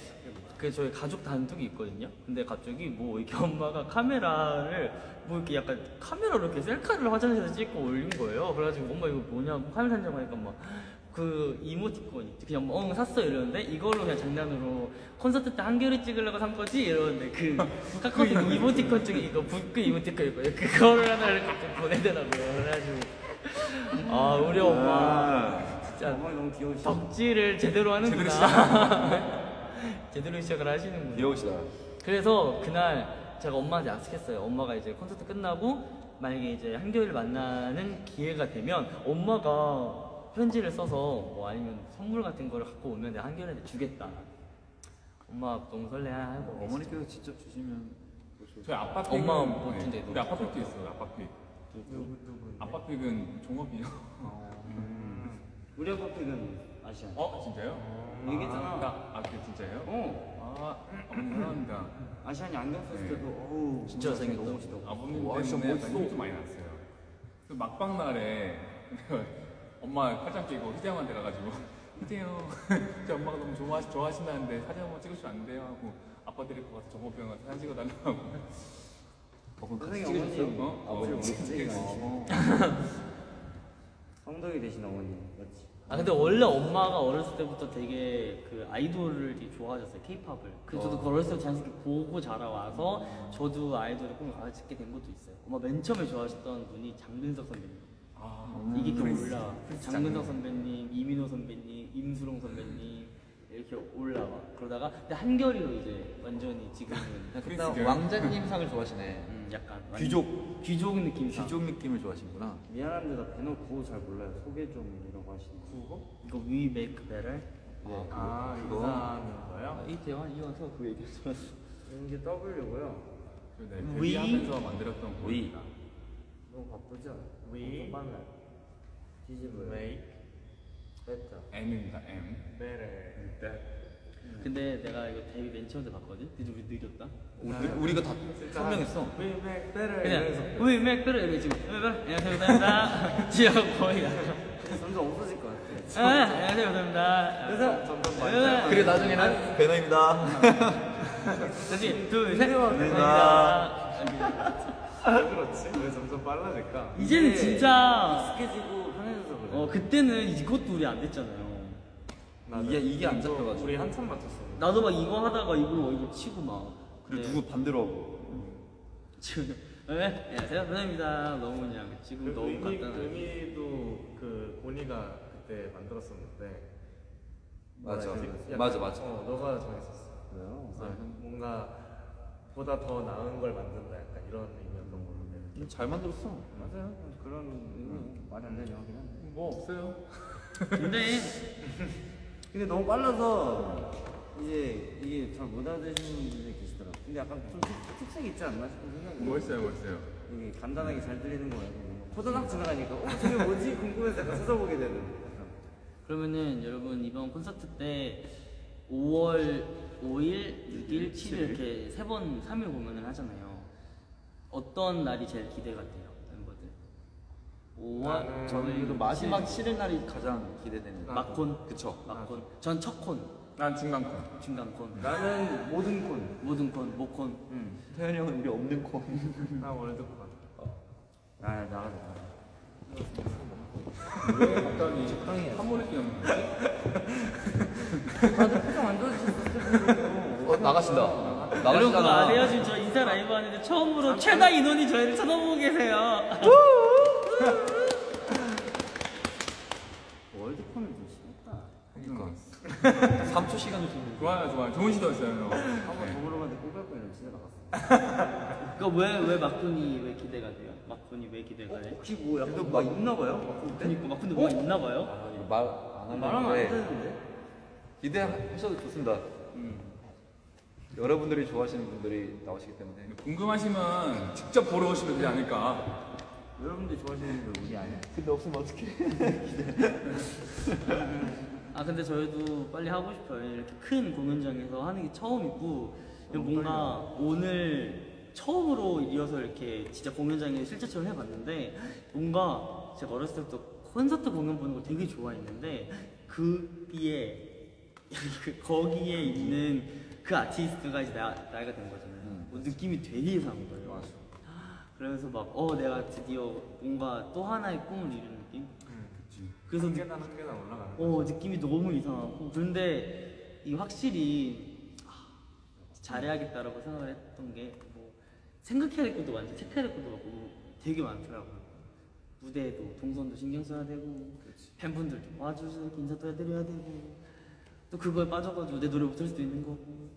그 저희 가족 단톡이 있거든요. 근데 갑자기 뭐 이렇게 엄마가 카메라를 뭐 이렇게 약간 카메라로 이렇게 셀카를 화장실에서 찍고 올린 거예요. 그래가지고 엄마 이거 뭐냐고 카메라 산다고 하니까 막 그 이모티콘 있지. 그냥 어 샀어 이러는데 이걸로 그냥 장난으로 콘서트 때 한겨레 찍으려고 산 거지 이러는데 그 카카오톡 이모티콘 중에 이거 붓그 이모티콘 있고 그거를 하나 이렇게 보내더라고요. 그래가지고 아 우리 엄마 진짜 어머니 너무 귀여우시죠? 덕질을 제대로 제대로 하는구나. 제대로 시작을 하시는군요. 귀여우시다. 그래서 그날 제가 엄마한테 약속했어요. 엄마가 이제 콘서트 끝나고 만약에 이제 한겨울을 만나는 기회가 되면 엄마가 편지를 써서 뭐 아니면 선물 같은 거를 갖고 오면 내가 한겨울한테 주겠다. 엄마 너무 설레하고. 어머니께서 직접 주시면 더 좋을 저희 아빠 엄마 못 네, 준대, 우리 아빠 픽도 있어요. 아빠 픽. 누구 누구 아빠 픽은 종업이요. 우리 아빠 픽은 아시아. 어 진짜요? 얘기했잖아. 아, 아, 그 진짜요? 어. 아, 어머니 사랑합니다. 아시안이 안경 썼을 네. 때도 어우 진짜 너무 잘생겼다. 너무 멋있다고. 아버님 와, 때문에 진짜 멋있어. 좀 많이 났어요. 그 막방 날에 엄마 팔짱 끼고 희재 형한테 가가지고 희재 형, 제 엄마가 너무 좋아, 좋아하신다는데 사진 한번 찍으시면 안 돼요? 하고 아빠 데리고 가서 정호병 가서 사진 찍어달라고 어, 그럼 같이 선생님. 어머니 어? 아버지 어, 모습이 찍어주세요. 성덕이 되신 어머니 맞지? 아 근데 원래 엄마가 어렸을 때부터 되게 그 아이돌을 되게 좋아하셨어요 케이팝을 그 저도 그 어렸을 때 자연스럽게 보고 자라와서 저도 아이돌의 꿈을 가지게 된 것도 있어요 엄마 맨 처음에 좋아하셨던 분이 장근석 선배님 아, 이게 그 프린스. 올라와 프린스 장근석. 선배님 이민호 선배님 임수롱 선배님 이렇게 올라와 그러다가 근데 한결이로 이제 완전히 지금은 프린스 일단 girl. 왕자님 상을 좋아하시네. 음, 약간 완전 귀족. 귀족 느낌상 귀족 느낌을 좋아하시는구나. 미안한데 나 배너 구호 잘 몰라요. 소개 좀 이라고 하시는 거. 누구? 이거 We Make Better 네, 아 그거. 이거 사람인가요? 이 대화 이어서 그 얘기 들었어 이게 W고요. 네, 위. 데뷔하면서 만들었던 위. 곡입니다. 너무 바쁘죠? We 빨라. 뒤집어요. make 뺐죠. M입니다. M. better 근데 내가 이거 데뷔 맨 처음 때 봤거든? 근데 우리 느렸다 우리, 우리가 다 설명했어. We make better 그냥 이러면서 We Make Better 이렇게 지금 We Make Better 안녕하세요 감사합니다 지금 거의 점점 없어질 것 같아. 아, 안녕하세요 감사합니다 그래서 점점 많이 네. 그리고 나중에는 배너입니다. 다시 둘셋 감사합니다. 그렇지? 왜 점점 빨라질까? 이제는 진짜 익숙해지고 편해져서 그래. 어 그때는 이것도 우리 안 됐잖아요 이게- 이게 안 잡혀가지고. 우리 한참 맞췄어 나도 막 이거 하다가 이걸로 이거 치고 막 그리고 네. 누구 반대로 하고. 지금 네 안녕하세요 감사합니다 너무 그냥 지금 그 너무 의미, 간단하게 의미도 그 고니가 그때 만들었었는데 맞아. 약간- 맞아, 맞아. 어, 너가 정했었어 그래요? 그래서 뭔가 보다 더 나은 걸 만든다 약간 이런 잘 만들었어. 맞아요. 그런 의미 말이 안 되는 하긴 한데. 뭐 없어요. 근데 근데 너무 빨라서 이제 이게 잘 못 알아듣는 분들이 계시더라고. 근데 약간 좀 특- 특색이 있지 않나 싶은 생각이. 멋있어요, 멋있어요. 이게 간단하게 잘 들리는 거 말고 코드락 지나가니까 어 저게 뭐지 궁금해서 약간 찾아보게 되는. 그러면은 여러분 이번 콘서트 때 5월 5일, 6일, 7일 이렇게 세 번, 3일 공연을 하잖아요. 어떤 날이 제일 기대가 돼요, 멤버들? 5월 나는 저는 그래도 마지막 치는 날이 가장 기대되는. 막콘, 그쵸. 막콘. 전 첫 콘, 난 중간콘. 중간콘, 나는 모든 콘. 모든 콘, 모콘. 응. 태현이 형은 우리 없는 콘. 아 월드컵 아 나가자. 왜 갑자기 적당히. 한 번에 끼는 다들 표정 안 좋아지셨어. 나가신다. 여러분 나가시잖아. 아세요? 지금 저 인스타 라이브 하는데 처음으로 최다 인원이 저희를 쳐다보고 계세요. 월드컵은 좀 심했다. 그러니까. 3초 시간도 좀. 좋아요, 좋아요. 좋은 시도였어요. 형. 한번 네. 더 물어봤는데 골갈 뻔했는데 진짜 나갔어. 그러니까 왜왜 막군이 왜 기대가 돼요? 막군이 왜 기대가 해? 혹시 뭐 약간 막 있나 봐요? 그니까 막군데 뭐가 있나 봐요? 아, 말안 하는데 되는데. 기대하셔도 좋습니다. 여러분들이 좋아하시는 분들이 나오시기 때문에 궁금하시면 직접 보러 오시면 되지 않을까. 여러분들 좋아하시는 게 우리 아니야? 근데 없으면 어떡해 아 근데 저희도 빨리 하고 싶어요. 이렇게 큰 공연장에서 하는 게 처음이고 뭔가 오늘 처음으로 이어서 이렇게 진짜 공연장에 실제 처럼 해봤는데 뭔가 제가 어렸을 때부터 콘서트 공연 보는 걸 되게 좋아했는데 거기에 그 거기에 있는 그 아티스트가 이제 나, 나이가 된 거잖아요. 뭐 느낌이 되게 이상한 거예요. 그래서 막 어 내가 드디어 뭔가 또 하나의 꿈을 이루는 느낌. 그래서 한 느- 계단 한 계단 올라가는. 어 느낌이 너무 이상하고 그런데 이 확실히 아, 잘해야겠다라고 생각을 했던 게 뭐 생각해야 될 것도 많지 체크해야 될 것도 많고 되게 많더라고요 무대에도 동선도 신경 써야 되고 팬분들도 와주셔서 인사도 해드려야 되고 또 그거에 빠져가지고 내 노래 못할 수도 있는 거고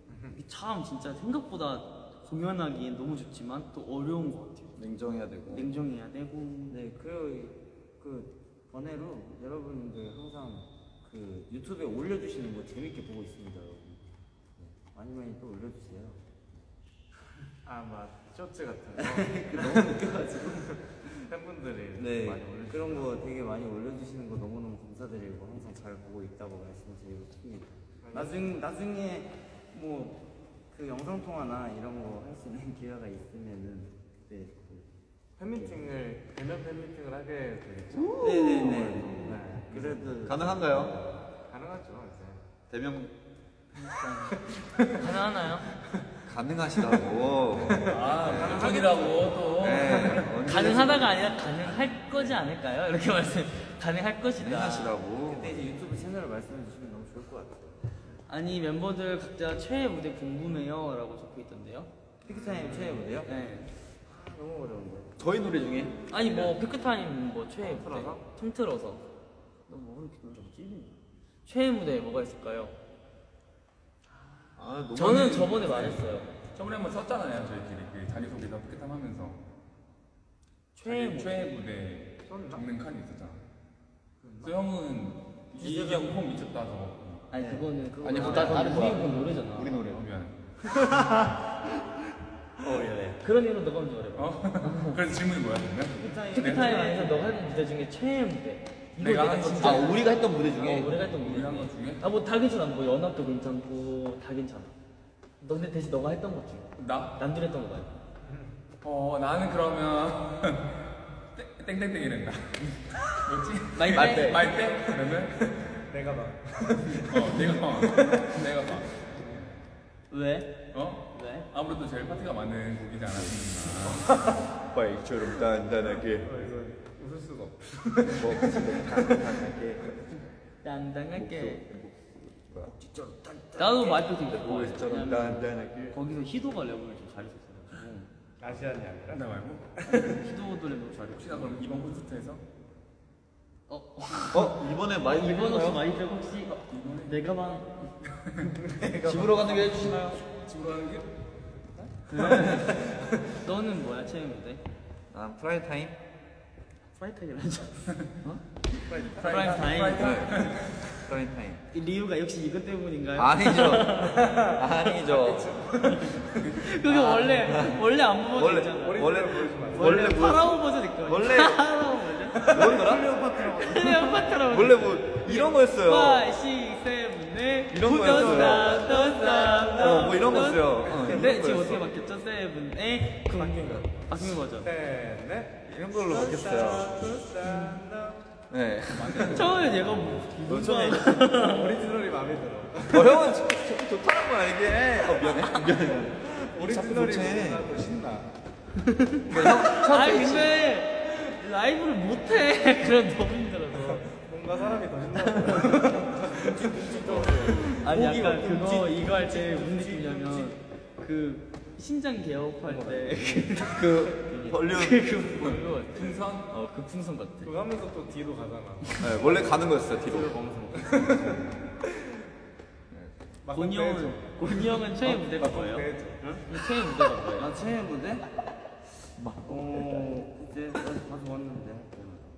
참 진짜 생각보다 공연하기엔 너무 좋지만 또 어려운 것 같아요 냉정해야 되고 냉정해야 되고 네, 그, 그 번외로 여러분들 항상 그 유튜브에 올려주시는 거 재밌게 보고 있습니다, 여러분. 네, 많이 많이 또 올려주세요. 아막 쇼츠 같은 거. 너무 웃겨가지고. 팬분들이 네, 많이 올려. 그런 거 되게 많이 올려주시는 거 너무너무 감사드리고 항상 잘 보고 있다고 말씀드리고 싶습니다. 나중, 나중에 뭐 그 영상 통화나 이런 거 할 수 있는 기회가 있으면은 네, 그 팬미팅을 대면 팬미팅을 하게 되겠죠. 네네네. 네. 그래도 가능한가요? 가능하죠 이제. 대면 가능하나요? 가능하시다고 아, 가능이라고 또. 네, 가능하다가 아니라 가능할 거지 않을까요? 이렇게 말씀 가능할 것이다. 가능하시다고 그때 이제 유튜브 채널을 말씀해 주시면 너무 좋을 것 같아요. 아니 멤버들 각자 최애 무대 궁금해요 라고 적혀 있던데요. 피크타임 최애 무대요? 네. 너무 어려운데. 저희 노래 중에 아니 뭐 피크타임 뭐 최애 무대 통틀어서? 통틀어서. 너뭐 이렇게 놀라지? 최애 무대 뭐가 있을까요? 아, 너무 저는 저번에 말했어요. 저번에 한번 썼잖아요. 저희끼리 그 자기소개서 피켓함 하면서. 최애 무대. 최애 무대 적는 칸이 있었잖아. 그래서 형은 이기경 홈 미쳤다 저. 아니 그거는 그거 아니, 그거 다 다른 거야. 우리 그 노래잖아. 우리 노래 어, 미안해. 어 예. 그런 이유로 너가 먼저 말해봐. 어? 그래서 질문이 뭐야 그러면? 피크타임에서 너가 했던 무대 중에 최애 무대. 이거 내가 한 진짜 아 우리가 했던 무대 중에 어, 우리가 했던 무대 우리 한거 중에? 아뭐 다 괜찮아 뭐 연합도 괜찮고 다 괜찮아 너 근데 대신 너가 했던 것 중에 나? 남들이 했던 거 말고 어 나는 그러면 땡- 땡땡땡 이랬다. 뭐지? 말대. 말대? 그러면? 내가 막어 내가 봐. 내가 봐. 왜? 어? 왜? 아무래도 제일 파티가 많은 곡이지 않았습니까? 바이처럼 단단하게 웃을 수가 없어. 먹지도 단단하게 뭐야 나도 되게 좋아해 단단하게 거기서 희도가 랩을 좀 잘했었어가지고 아시안이 아니라. 나 말고? 희도도 랩을 잘했어 혹시나 그럼 이번 콘서트에서? 어? 어? 이번에 많이 이번 혹시 해주나요? 마이크 혹시 내 가방 집으로 가는 게 해주시나요? 집으로 하는 게? 너는 뭐야 무대? 난 프라이 타임 프라이 타임이라죠 어? 프라임 프라임 타임 프라이 타임 이 이유가 역시 이것 때문인가요? 아니죠 아니죠 그게 원래 원래 안 보던 원래 원래 원래 원래 뭐 파라오 버전 있거 원래- 파라오 버전 뭐였더라? 클레오파트라 원래 뭐 이런 거였어요 5, 6, 7, 8 이런 거였어요. 어, 어, 뭐 이런 거였어요. 어, 근데 지금. 어떻게 바뀌었죠? 7, 8 바뀐 거 바뀐 버전 셋, 넷. 이런 걸로 바뀌었어요 네 처음에 얘가 뭐 처음에 오리지널이 마음에 들어. 어, 형은 저, 저, 좋다는 거야 이게 어 미안해 미안해 오리지널이 좋지. 뭔가 더 신나. 아니 근데 라이브를 못해 그럼 너무 힘들어서 뭔가 사람이 더 신나. 아니 약간 막 그거 이거 할 때 무슨 느낌이냐면 그 신장 개업할 때그 볼륨 그 그거 같아. 풍선? 어그 풍선 같아. 그거 하면서 또 뒤로 가잖아. 네, 원래 가는 거였어요 뒤로. 곤이 형은 곤이 형은 최애 무대가 뭐예요? 응? 최애 무대가 뭐예요? 아 최애 무대? 어 그때 다 좋았는데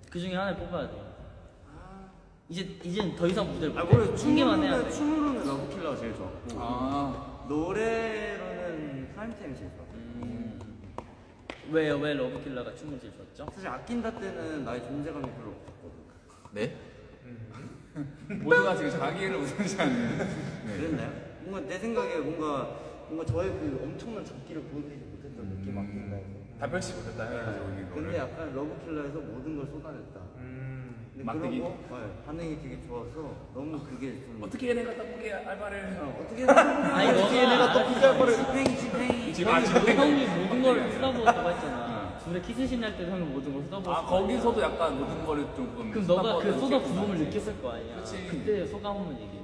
그 중에 하나를 뽑아야 돼. 이제 이젠 더 이상 무대를 아못 해. 원래 춤기만 해야 돼. 춤으로는 Love Killer가 제일 좋았고 아, 노래로는 Prime Time이 제일 좋았고 음. 왜요? 왜 Love Killer가 춤을 제일 좋았죠? 사실 아낀다 때는 나의 존재감이 별로 없었거든 네? 모두가 지금 자기를 우선시하는. 네. 그랬나요? 뭔가 내 생각에 뭔가 뭔가 저의 그 엄청난 잡기를 보여드리지 못했던 느낌 아낀다 펼치지 못했다 해가지고 이거를. 근데 약간 Love Killer에서 모든 걸 쏟아냈다 음. 근데 막대기? 그러고 네, 반응이 되게 좋아서 너무 그게 좀 어떻게 내가 떡볶이 알바를 어, 어떻게 아니 어떻게 내가 또. 피자 거를 집행이 집행이 지금 아, 지금 형이 모든 걸 쏟아부었다고 했잖아. 둘의 키스신 할 때도 형이 모든 걸 쏟아부었어. 아 거기서도 약간 모든 거를 조금 그럼 너가 그 쏟아부어서 쏟아 이렇게 부음을 많이- 느꼈을 거 아니야. 그치. 그때 소감 한번 얘기해 줘.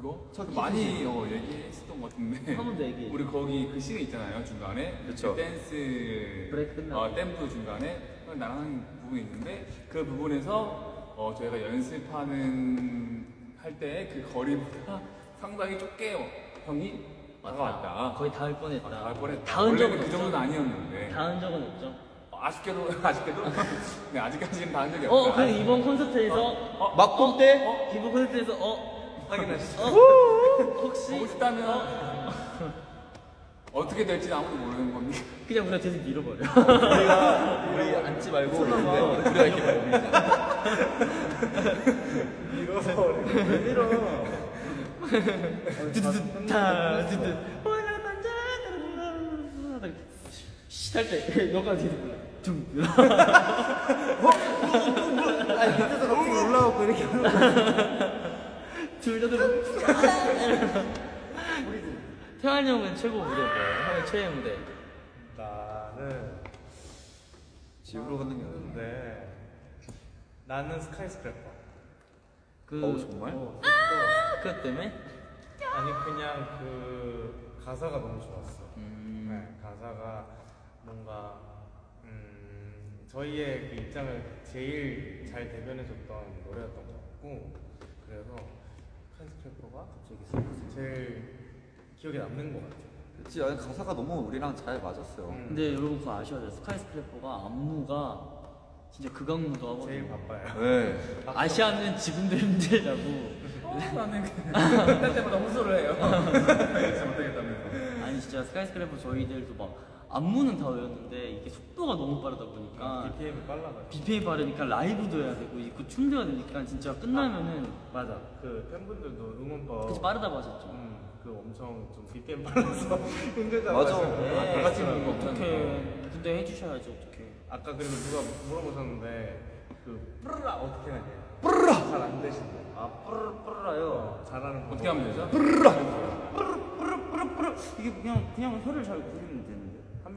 그거? 저도 많이 어, 얘기했었던 것 같은데 한번더 얘기해. 우리 거기 그 씬이 있잖아요 중간에 그쵸. 그 dance break 끝나고. 어, 댄스 중간에 나랑 하는 부분이 있는데 그 부분에서 어, 저희가 연습하는 할 때 그 거리보다 상당히 좁게 형이 다가왔다 거의 닿을 뻔했다. 닿을 뻔했다 닿은 적은 원래는 그? 정도는 아니었는데 닿은 적은 없죠. 어, 아쉽게도 아쉽게도 네, 아직까지는 닿은 적이 어, 없다 그럼 이번 콘서트에서 어, 막봄 때? 어, 이번 콘서트에서 어, 확인하시죠. 어, 혹시 보고 싶다면 어떻게 될지 아무도 모르는 겁니다 그냥 우리가 계속 밀어버려. 우리가 우리 앉지 말고 우리가 이렇게 밀어 다 두두. 시할때 너가 뒤에 둥. 아니 밑에서 갑자기 올라오고 이렇게 하는 거 둘 다 들어. 태환 형은 최고 무대 뭐예요? 형의 최애 무대. 나는 집으로 가는 게 근데 나는 스카이스크래퍼. 그 어우, 정말? 어, 그것 때문에? 아니 그냥 그 가사가 너무 좋았어. 음. 네, 가사가 뭔가 음, 저희의 그 입장을 제일 잘 대변해줬던 노래였던 것 같고 그래서 Skyscraper가 갑자기 제일 기억에 남는 것 같아요. 그치 아니 가사가 너무 우리랑 잘 맞았어요 음, 근데 여러분 그거 아셔야 돼요. Skyscraper가 안무가 진짜 극악무도 하고 제일 바빠요. 네 아시안은 지금도 힘들다고. 나는 그때 때마다 호소를 해요 진짜 못하겠다면서 아니 진짜 Skyscraper 저희들도 막 안무는 다 외웠는데 이게 속도가 너무 빠르다 보니까 BPM이 빨라가지고. BPM 빠르니까 라이브도 해야 되고 이거 춤도 해야 되니까 진짜 끝나면은 맞아. 그 팬분들도 응원법. 그치 빠르다고 하셨죠. 음, 그 엄청 좀 BPM 빨라서 힘들다고 맞아. 네. 다 같이 거 어떻게 근데 해주셔야죠 어떻게. 아까 그리고 누가 물어보셨는데 그 뿌르라 어떻게 하냐 뿌르라 잘 안 되신대 아 뿌르르 뿌르라요 잘하는 방법 어떻게 하면 되죠? 이게 그냥 그냥 혀를 잘 굴리면 되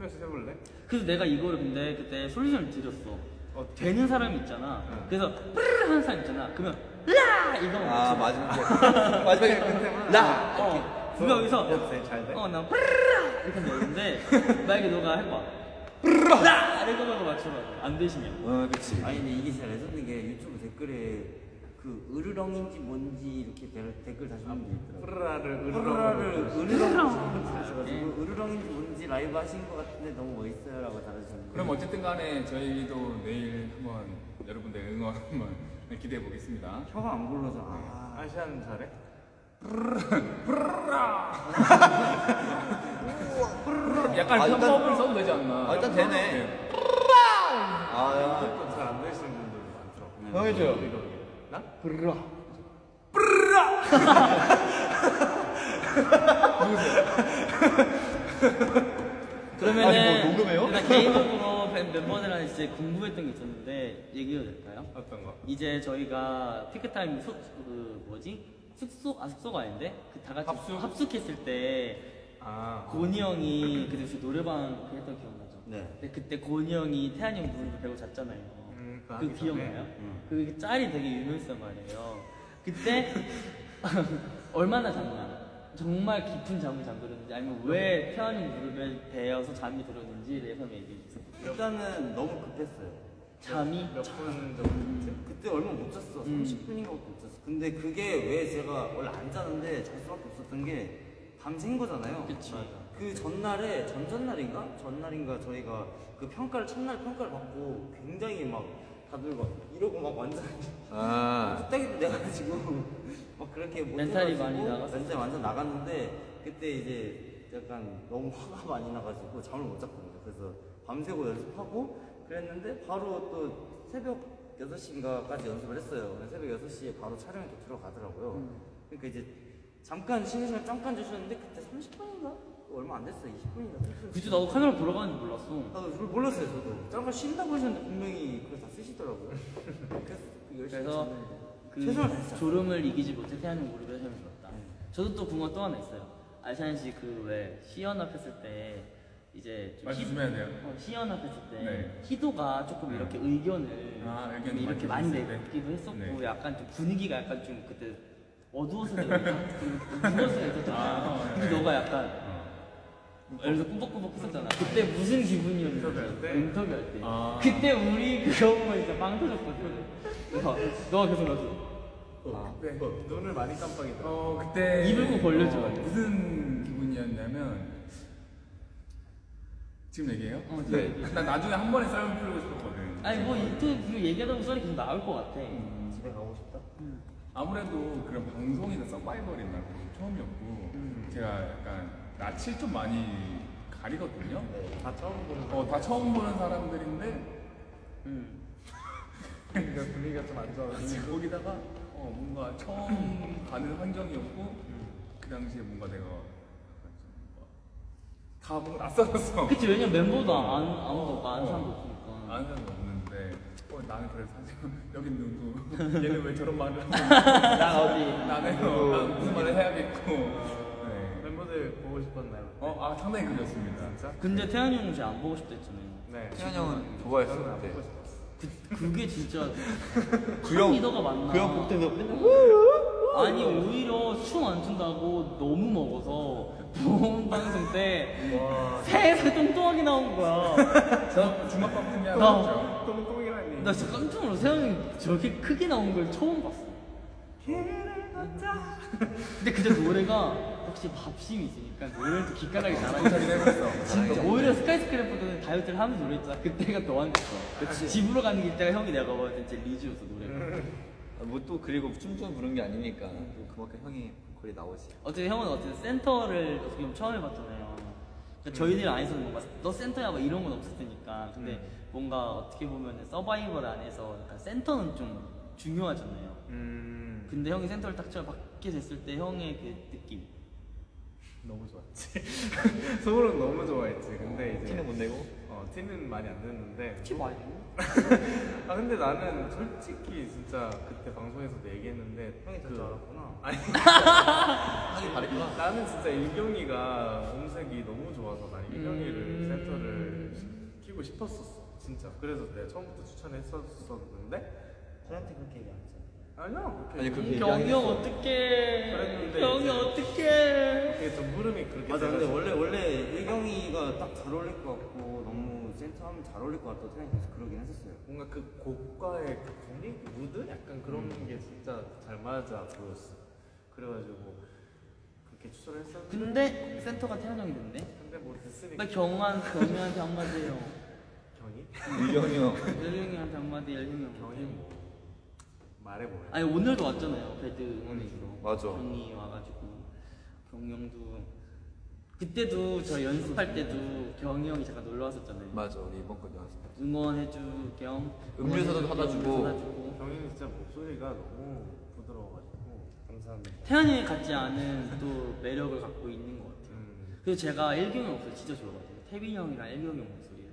명씩 해볼래? 그래서 내가 이거를 근데 그때 솔루션을 드렸어. 어. 되는 사람이 있잖아. 응. 그래서 뿌르르 하는 사람 있잖아. 그러면 라 이거만 아. 마지막에 마지막에 라. 어. 두 명이서 어때? 잘 돼? 어, 난 뿌르르 이렇게 하면 되는데 만약에 너가 해봐. 뿌르르 라 이거만 맞춰봐. 안 되시면. 어 그치 아니 근데 이게 진짜 레전드 게 유튜브 댓글에 그 으르렁인지 뭔지 이렇게 대- 댓글 다시는 분들 있더라고요. 뿌르라를 으르렁을 으르렁 으르렁인지 뭔지 라이브 하신 것 같은데 너무 멋있어요 라고 달아주셨는데. 그럼 어쨌든 간에 저희도 내일 한번 여러분들 응원 한번 기대해 보겠습니다. 혀가 안 굴러서 아. 아시안 잘해? 약간 아, 편법을 써도 되지 않나? 아, 일단 되네. 아또잘안 되시는 분들도 많더라고 형 나? 그러면은 아니, 뭐 녹음해요? 일단 개인적으로 팬 멤버들한테 이제 궁금했던 게 있었는데 얘기해도 될까요? 어떤 거? 이제 저희가 피크타임 숙, 그 뭐지? 숙소? 아 숙소가 아닌데? 그 다 같이 합숙? 합숙했을 때 아 고니 형이 그때 저희 노래방 그 했던 기억나죠? 네. 근데 그때 고니 형이 태환이 형 무릎을 베고 잤잖아요. 음, 그 하기 기억나요? 전에? 그 짤이 되게 유명했단 말이에요. 그때 얼마나 잤나? 정말 깊은 잠을 잠들었는지 아니면 왜 태연이 무릎에 베어서 잠이 들었는지를 예선이 얘기해 주세요. 일단은 너무 급했어요. 잠이 몇 분 정도 됐지? 그때 얼마 못 잤어. 음. 30분인가 못 잤어. 근데 그게 왜 제가 원래 안 자는데 잘 수밖에 없었던 게 밤샌 거잖아요. 그치. 그 전날에 전전날인가 전날인가 저희가 그 평가를 첫날 평가를 받고 굉장히 막 다들 막 이러고 막 완전 아 뚝딱이도 내가지고 막 그렇게 못 멘탈이 많이 나갔었어. 멘탈이 완전 나갔는데 그때 이제 약간 너무 화가 많이 나가지고 잠을 못 잤거든요. 그래서 밤새고 연습하고 그랬는데 바로 또 새벽 6시인가까지 연습을 했어요. 새벽 6시에 바로 촬영이 또 들어가더라고요. 음. 그러니까 이제 잠깐 쉬는 시간 잠깐 주셨는데 그때 30분인가? 얼마 안 됐어요. 20분인가? 그치 나도 카메라 돌아가는지 몰랐어. 나도 그걸 몰랐어요, 저도. 잠깐 쉰다고 하셨는데 분명히 그걸 다 쓰시더라고요. 그래서 그 열심히 그래서 잤는데. 그 최선을 다했어요. 졸음을 이기지 못해 태연이 무릎에 세면 좋았다. 저도 또 궁금한 또 하나 있어요. 알찬 씨그 왜 시연합 했을 때 이제 좀 말 희- 조심해야 돼요. 어, 시연합 했을 때 네. 희도가 조금 네. 이렇게 의견을 아, 의견을 좀 이렇게 많이 많이 때. 내기도 했었고 네. 약간 좀 분위기가 약간 좀 그때 어두워서 내가 무거워서 있었잖아. 아, 어, 근데 네. 너가 약간 어. 예를 들어 꾸벅꾸벅 했었잖아. 그때 무슨 기분이었는지 인터뷰할 때? 인터뷰할 때. 아. 그때 우리 그거 보고 진짜 빵 터졌거든. 너가 너가 계속 나서 어, 네. 눈을 많이 깜빡이더라고. 어 그때 입을 꼭 벌려줘. 어, 무슨 기분이었냐면 지금 얘기해요? 어, 네. 나 나중에 한 번에 썰을 풀고 싶었거든. 아니 뭐 인터뷰 얘기하다 보면 썰이 계속 나올 것 같아. 집에 가고 싶다? 아무래도 그런 방송이나 서바이벌이나 그런 게 처음이었고 제가 약간 낯을 좀 많이 가리거든요. 다 처음 보는 어, 다 처음 보는 사람들인데 음. 분위기가, 분위기가 좀 안 좋아가지고. 거기다가 어, 뭔가 처음 가는 환경이었고 그 당시에 뭔가 내가 다 뭔가 낯설었어. 그치 왜냐면 멤버도 안, 아무도 아는 사람도 없으니까. 아는 사람이 없는데 어, 나는 그래서 사실 여기 누구 얘는 왜 저런 말을 하고 나 어디 나는 어, 난 무슨 말을 해야겠고 네. 보고 싶었나요? 어, 아 상당히 그렸습니다. 진짜? 근데 태현이 형은 진짜 안 보고 싶다 했잖아요. 네. 태현 형은 좋아했어 그때. 싶었어. 그, 그게 진짜 그한 형- 리더가 맞나? 그형 복대에서 맨날 아니 오히려 춤 안 춘다고 너무 먹어서 본 방송 때 새새 똥똥하게 나온 거야. 저 주먹밥 했냐? 나-. 똥똥이라니. 나 진짜 깜짝 놀랐어. 세영이 저렇게 크게 나온 걸 처음 봤어. 근데 그때 노래가 역시 밥심이 있으니까 노래를 또 기깔나게 잘하니까 해봤어. 진짜 오히려 Skyscraper는 다이어트를 하면서 노래했잖아. 그때가 더 완했어. 집으로 가는 길 때가 형이 내가 봤을 때 진짜 리즈였어 노래가. 뭐 또 그리고 춤추면 부른 게 아니니까 또 그만큼 형이 보컬이 나오지. 어쨌든 형은 어쨌든 센터를 어떻게 보면 처음 해봤잖아요. 그러니까 저희들 안에서는 뭔가 너 센터야 막 이런 건 없을 테니까. 근데 뭔가 어떻게 보면 서바이벌 안에서 약간 센터는 좀 중요하잖아요. 음. 근데 형이 센터를 딱 처음 받게 됐을 때 형의 그 느낌. 너무 좋았지. 서울은 너무 좋아했지. 근데 이제 티는 못 내고. 어, 티는 많이 안 냈는데. 티 많이. 아 근데 나는 솔직히 진짜 그때 방송에서도 얘기했는데 형이 될줄 알았구나. 아니 하긴 다르구나. 나는 진짜 일경이가 음색이 너무 좋아서 난 일경이를 음. 센터를 시키고 싶었었어. 진짜. 그래서 내가 처음부터 추천했었었는데 저한테 그렇게 얘기 안 했어요. 아니야. 그렇게 아니, 그렇게 경이 형. 그랬는데 경이 이제- 어떡해. 그게 좀 물음이 그렇게 맞아, 근데 돼가지고. 원래 원래 일경이가 딱 잘 어울릴 것 같고 너무 센터하면 잘 어울릴 것 같다고 생각해서 그러긴 했었어요. 뭔가 그 곡과의 그 분위기, 무드? 약간 그런 음. 게 진짜 잘 맞아 보였어. 그래가지고 그렇게 추천을 했었는데 근데 센터가 태현 형이 됐네. 근데 뭐 됐으니까 빨리 경환 경희한테 한마디 해요. 경이? 유경이 형. 열형이한테 한마디 열형이 형. 경이 뭐 말해보래. 아니 오늘도 왔잖아요 배드 응원해주러 맞아. 형이 와가지고 경영도 그때도 저 연습할 때도 경이 형이 잠깐 놀러 왔었잖아요 맞아 우리 이번 거 나왔어. 응원해주 겸 음료수도 사다 겸 주고. 경이는 진짜 목소리가 너무 부드러워가지고 감사합니다. 태연이 같지 않은 또 매력을 갖고 있는 것 같아요 음. 그리고 제가 일경이 목소리 진짜 좋아하거든요 태빈이 형이랑 일경이 형 목소리를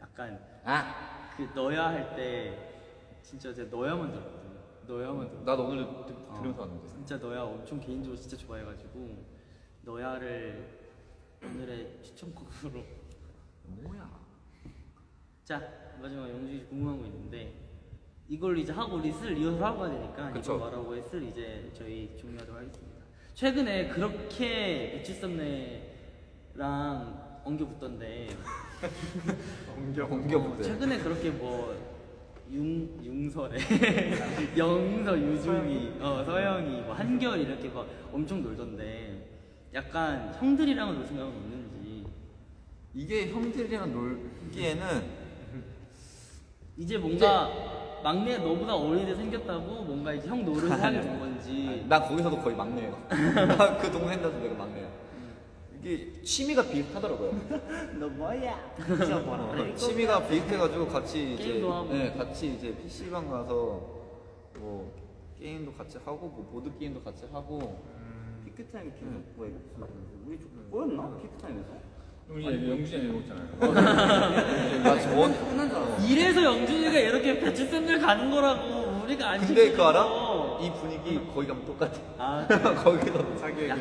약간 아. 그 너야 할 때 진짜 제가 너야만 들었거든요 너야만 들었 나도 오늘 들- 어, 들으면서 왔는데. 진짜 너야 엄청 개인적으로 진짜 좋아해가지고 너야를 오늘의 추천곡으로. 뭐야? 자 마지막 영준이 씨 궁금한 거 있는데 이걸 이제 하고 우리 쓸 리허설 하고 가야 되니까 그쵸. 이걸 말하고 쓸 이제 저희 종료하도록 하겠습니다. 최근에 그렇게 배치 썸네랑 엉겨 붙던데 옮겨 옮겨 어, 붙대. 최근에 그렇게 뭐 융, 융설에 영서 유중이 어, 서영이 뭐 한결 이렇게 막 엄청 놀던데 약간 형들이랑은 놀 생각은 없는지 이게 형들이랑 놀기에는 이제 뭔가 막내 너보다 어린 애 생겼다고 뭔가 이제 형 노릇을 하게 된 건지 난 거기서도 거의 막내예요. 그 동생들도 내가 막내야. 취미가 비슷하더라고요. 너 뭐야? 어? 취미가 비슷해가지고 같이 이제 게임도 하고. 네, 같이 이제 PC방 가서 뭐 게임도 같이 하고 뭐 보드 게임도 같이 하고 피크타임 계속 뭐야 무슨 말이야? 우리 좀 꼬였나? 피크타임에서? 우리 영준이 읽었잖아요. 나 지금 원 끝난 줄 알았어. 이래서 영준이가 이렇게 배치 쌤들 가는 거라고 우리가 안 근데 그거 알아? 이 분위기 거기 가면 똑같아. 아 거기서 자기 얘기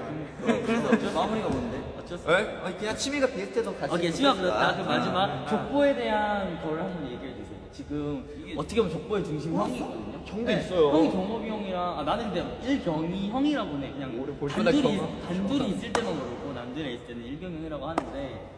그래서 마무리가 뭔데? 어쩔 수 에? 아니, 그냥 취미가 비슷해서 같이 오케이 치마 그렇다. 그 아, 마지막 아. 족보에 대한 걸 한번 얘기해 주세요. 지금 어떻게 보면 족보의 중심 형이거든요. 형도 있어요. 형이 경업이 형이랑 아 나는 근데 일경이 형이라 보네. 그냥 우리 단둘이. 단둘이 있을 때만 모르고 남들에 있을 때는 일경 형이라고 하는데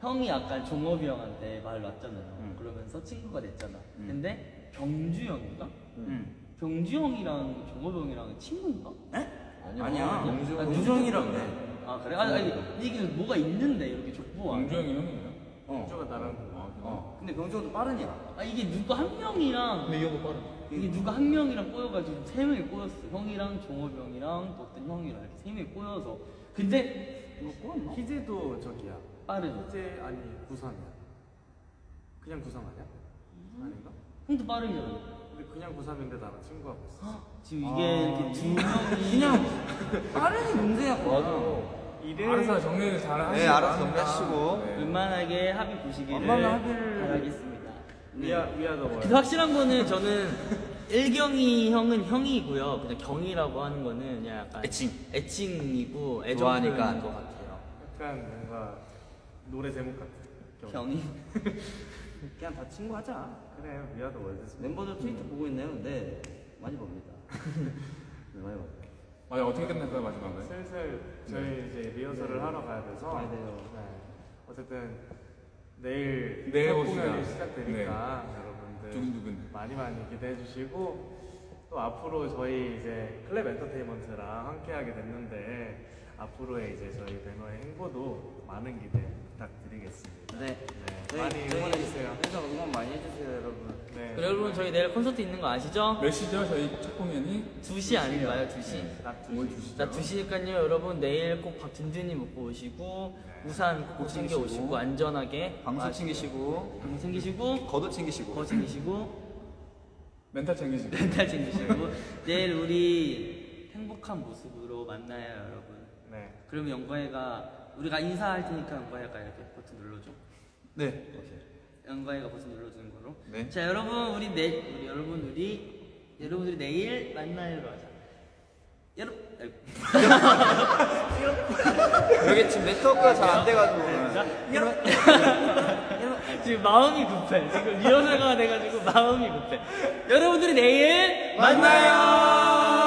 형이 약간 종업이 형한테 말 놨잖아요. 그러면서 친구가 됐잖아. 근데 병주 형인가? 응. 병주 형이랑 종업이 형이랑 친구인가? 에? 아니야. 아니야. 용주- 용주형이랑 그래. 아 그래? 아니, 아니 이게 뭐가 있는데 이렇게 족보 안에. 영주 형이 형이에요? 어. 가 나랑 어. 근데 병주형도 빠르냐? 아 이게 누가 한 명이랑 근데 이 형도 빠르. 이게 누가 한 명이랑 꼬여가지고 세 명이 꼬였어. 형이랑 종업이 형이랑 또 어떤 형이랑 이렇게 세 명이 꼬여서. 근데 이거 꼬였나? 희재도 저기야 빠른. 희재 아니 구삼이야 그냥 구삼 아니야? 아닌가? 형도 빠르잖아. 근데 그냥 구삼인데 나랑 친구하고 있어 지금 이게 이렇게 두 명이 그냥 빠르니 문제야. 맞아. 알아서 정리를 잘 하시고. 네, 알아서 정리하시고. 네. 웬만하게 합의 보시기를 원만한 합의를- 바라겠습니다. 위아 위아더 월 근데 확실한 거는 저는 일경이 형은 형이고요. 그냥 경이라고 하는 거는 그냥 약간 애칭. 애칭이고 것 같아요. 약간 뭔가 노래 제목 같아 경이. 그냥 다 친구 하자. 그래 We are the world 멤버들 트위터 보고 있네요. 근데 많이 봅니다. 네, 많이 봐요. 맞아 어떻게 끝날까요 마지막은? 슬슬 저희 이제 리허설을 하러 가야 돼서 가야 돼요. 네. 어쨌든 내일 내일. 공연이 시작되니까 여러분들 두근두근. 많이 많이 기대해 주시고 또 앞으로 저희 이제 클랩 엔터테인먼트랑 함께 하게 됐는데 앞으로의 이제 저희 배너의 행보도 많은 기대 부탁드리겠습니다. 네. 네, 많이 응원해 주세요. 그래서 응원 많이 해주세요, 여러분. 네. 그리고 여러분 저희 내일 콘서트 있는 거 아시죠? 몇 시죠 저희 첫 공연이? 2시 아닌가요? 2시? 낮뭘 2시. 주시죠? 자, 2시니까요. 여러분 내일 꼭 밥 든든히 먹고 오시고 우산 꼭 챙겨 오시고 안전하게 방수 마시고, 챙기시고 방수 챙기시고 겉옷 챙기시고. 거 챙기시고 멘탈 챙기시고. 멘탈 챙기시고 내일 우리 행복한 모습으로 만나요, 여러분. 네. 그러면 영광이가 우리가 인사할 테니까 영광이가 이렇게 버튼 눌러줘. 네. 영광이가 버튼 눌러주는 거로. 네. 자, 여러분 우리 내 우리 여러분 우리 여러분들이 내일 만나요로 하자. 여러분 여기 지금 네트워크가 잘 안 돼가지고. 지금 마음이 급해. 지금 리허설가 돼가지고 마음이 급해. 여러분들이 내일 만나요.